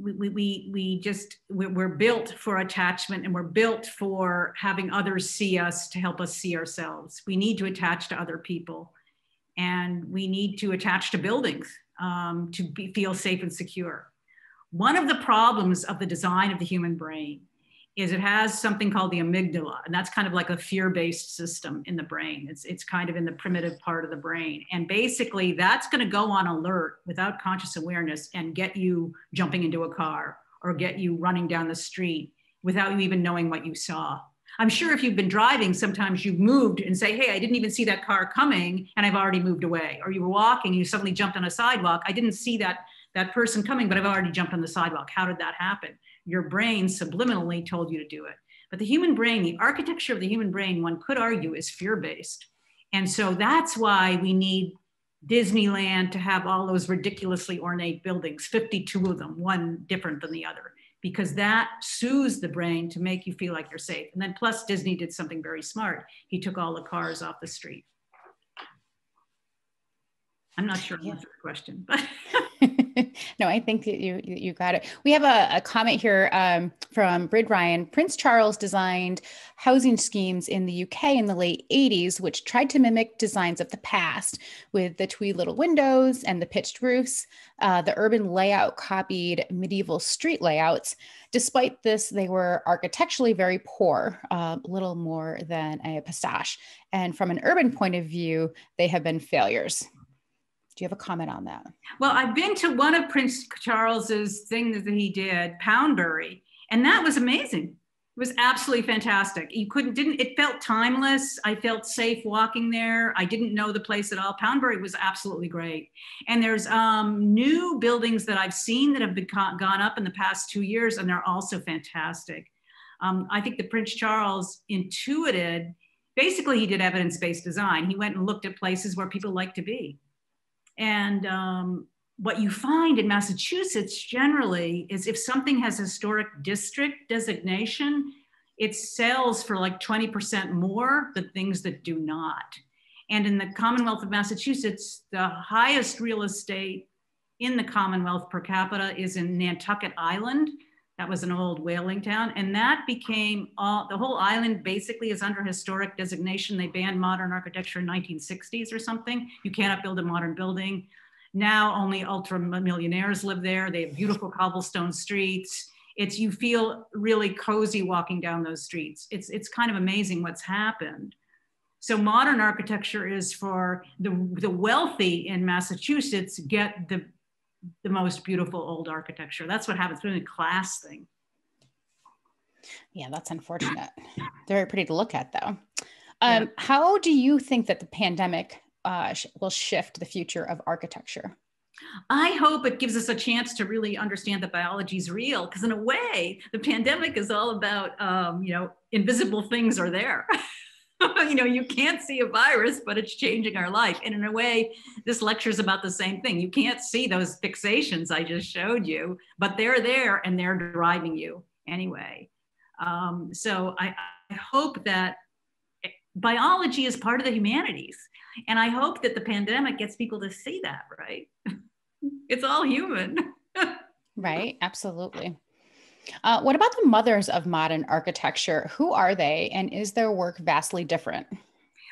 Speaker 2: we, we, we just we're built for attachment and we're built for having others see us to help us see ourselves. We need to attach to other people and we need to attach to buildings um, to be, feel safe and secure. One of the problems of the design of the human brain is it has something called the amygdala, and that's kind of like a fear-based system in the brain. It's, it's kind of in the primitive part of the brain. And basically that's gonna go on alert without conscious awareness and get you jumping into a car or get you running down the street without you even knowing what you saw. I'm sure if you've been driving, sometimes you've moved and say, Hey, I didn't even see that car coming and I've already moved away. Or you were walking, and you suddenly jumped on a sidewalk. I didn't see that, that person coming, but I've already jumped on the sidewalk. How did that happen? Your brain subliminally told you to do it. But the human brain, the architecture of the human brain, one could argue is fear based. And so that's why we need Disneyland to have all those ridiculously ornate buildings, 52 of them, one different than the other because that soothes the brain to make you feel like you're safe. And then plus Disney did something very smart. He took all the cars off the street. I'm not sure yeah. the question, but <laughs> <laughs>
Speaker 1: no, I think that you you got it. We have a, a comment here um, from Brid Ryan. Prince Charles designed housing schemes in the UK in the late 80s, which tried to mimic designs of the past with the twee little windows and the pitched roofs. Uh, the urban layout copied medieval street layouts. Despite this, they were architecturally very poor, uh, little more than a pastiche. And from an urban point of view, they have been failures. Do you have a comment on that?
Speaker 2: Well, I've been to one of Prince Charles's things that he did, Poundbury, and that was amazing. It was absolutely fantastic. You couldn't didn't it felt timeless. I felt safe walking there. I didn't know the place at all. Poundbury was absolutely great. And there's um, new buildings that I've seen that have been gone up in the past two years, and they're also fantastic. Um, I think the Prince Charles intuited. Basically, he did evidence-based design. He went and looked at places where people like to be and um, what you find in Massachusetts generally is if something has historic district designation, it sells for like 20% more than things that do not. And in the Commonwealth of Massachusetts, the highest real estate in the Commonwealth per capita is in Nantucket Island. That was an old whaling town. And that became all, the whole island basically is under historic designation. They banned modern architecture in 1960s or something. You cannot build a modern building. Now only ultra millionaires live there. They have beautiful cobblestone streets. It's, you feel really cozy walking down those streets. It's, it's kind of amazing what's happened. So modern architecture is for the, the wealthy in Massachusetts get the the most beautiful old architecture. That's what happens. It's a class thing.
Speaker 1: Yeah, that's unfortunate. Very pretty to look at, though. Um, yeah. How do you think that the pandemic uh, sh- will shift the future of architecture?
Speaker 2: I hope it gives us a chance to really understand that biology is real, because in a way, the pandemic is all about, um, you know, invisible things are there. <laughs> <laughs> you know, you can't see a virus, but it's changing our life. And in a way, this lecture is about the same thing. You can't see those fixations I just showed you, but they're there and they're driving you anyway. Um, so I, I hope that biology is part of the humanities. And I hope that the pandemic gets people to see that, right? <laughs> it's all human. <laughs>
Speaker 1: right, absolutely. Uh, what about the mothers of modern architecture? Who are they, and is their work vastly different?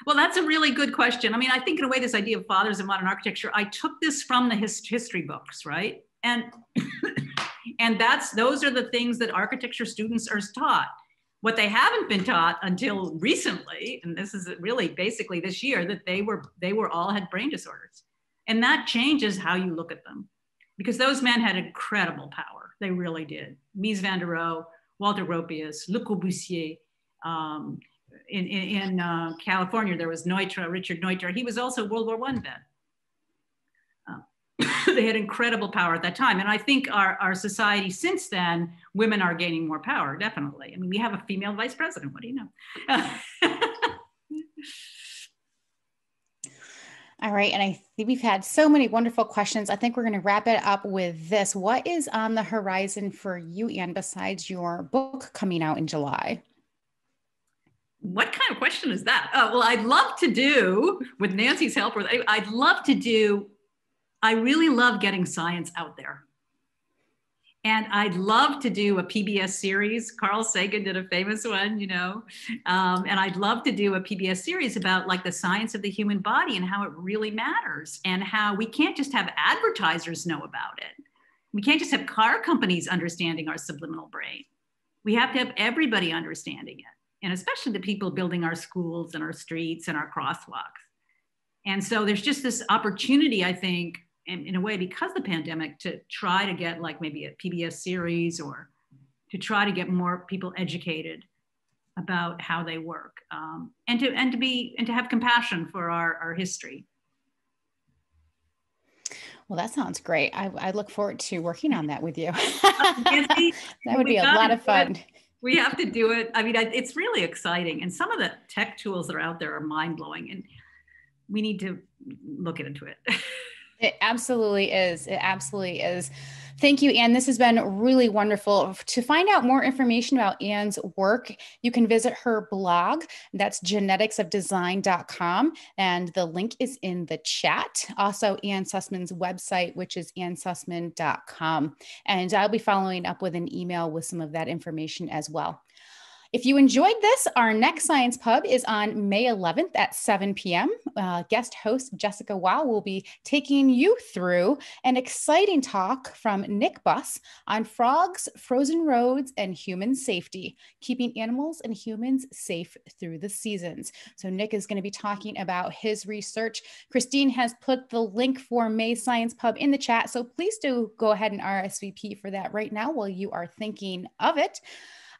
Speaker 2: Well, that's a really good question. I mean, I think in a way, this idea of fathers of modern architecture, I took this from the his, history books, right? And <coughs> and that's those are the things that architecture students are taught. What they haven't been taught until recently, and this is really basically this year, that they were they were all had brain disorders, and that changes how you look at them, because those men had incredible power they really did. Mies van der Rohe, Walter Gropius, Le Corbusier. Um, in in, in uh, California, there was Neutra, Richard Neutra. He was also World War One vet. Uh, <coughs> they had incredible power at that time. And I think our, our society since then, women are gaining more power, definitely. I mean, we have a female vice president. What do you know? <laughs>
Speaker 1: All right. And I think we've had so many wonderful questions. I think we're going to wrap it up with this. What is on the horizon for you, Ann, besides your book coming out in July?
Speaker 2: What kind of question is that? Oh, well, I'd love to do, with Nancy's help, I'd love to do, I really love getting science out there. And I'd love to do a PBS series. Carl Sagan did a famous one, you know. Um, and I'd love to do a PBS series about like the science of the human body and how it really matters and how we can't just have advertisers know about it. We can't just have car companies understanding our subliminal brain. We have to have everybody understanding it, and especially the people building our schools and our streets and our crosswalks. And so there's just this opportunity, I think, in, in a way because the pandemic to try to get like maybe a PBS series or to try to get more people educated about how they work um, and to and to be and to have compassion for our, our history.
Speaker 1: Well that sounds great. I, I look forward to working on that with you. <laughs> That would be a lot of fun.
Speaker 2: We have to do it. I mean it's really exciting and some of the tech tools that are out there are mind-blowing and we need to look into it <laughs>
Speaker 1: it absolutely is it absolutely is Thank you, Ann. This has been really wonderful. To find out more information about Ann's work, you can visit her blog. That's geneticsofdesign.com. And the link is in the chat. Also, Ann Sussman's website, which is annsussman.com. And I'll be following up with an email with some of that information as well. If you enjoyed this, our next Science Pub is on May 11th at 7 p.m. Uh, guest host Jessica Wow will be taking you through an exciting talk from Nick Buss on frogs, frozen roads, and human safety, keeping animals and humans safe through the seasons. So, Nick is going to be talking about his research. Kristine has put the link for May Science Pub in the chat. So, please do go ahead and RSVP for that right now while you are thinking of it.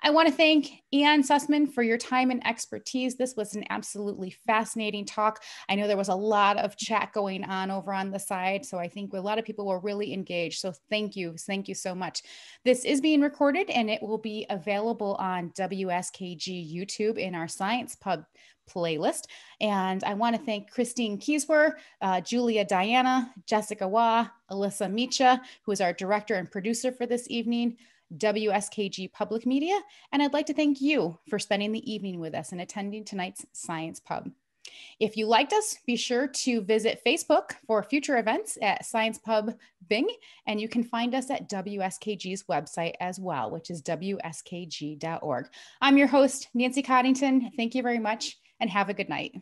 Speaker 1: I want to thank Ann Sussman for your time and expertise. This was an absolutely fascinating talk. I know there was a lot of chat going on over on the side, so I think a lot of people were really engaged. So thank you. Thank you so much. This is being recorded and it will be available on WSKG YouTube in our Science Pub playlist. And I want to thank Kristine Kieswer, uh, Julia Diana, Jessica Wah, Alyssa Micha, who is our director and producer for this evening. WSKG Public Media, and I'd like to thank you for spending the evening with us and attending tonight's Science Pub. If you liked us, be sure to visit Facebook for future events at Science Pub Bing, and you can find us at WSKG's website as well, which is wskg.org. I'm your host, Nancy Coddington. Thank you very much, and have a good night.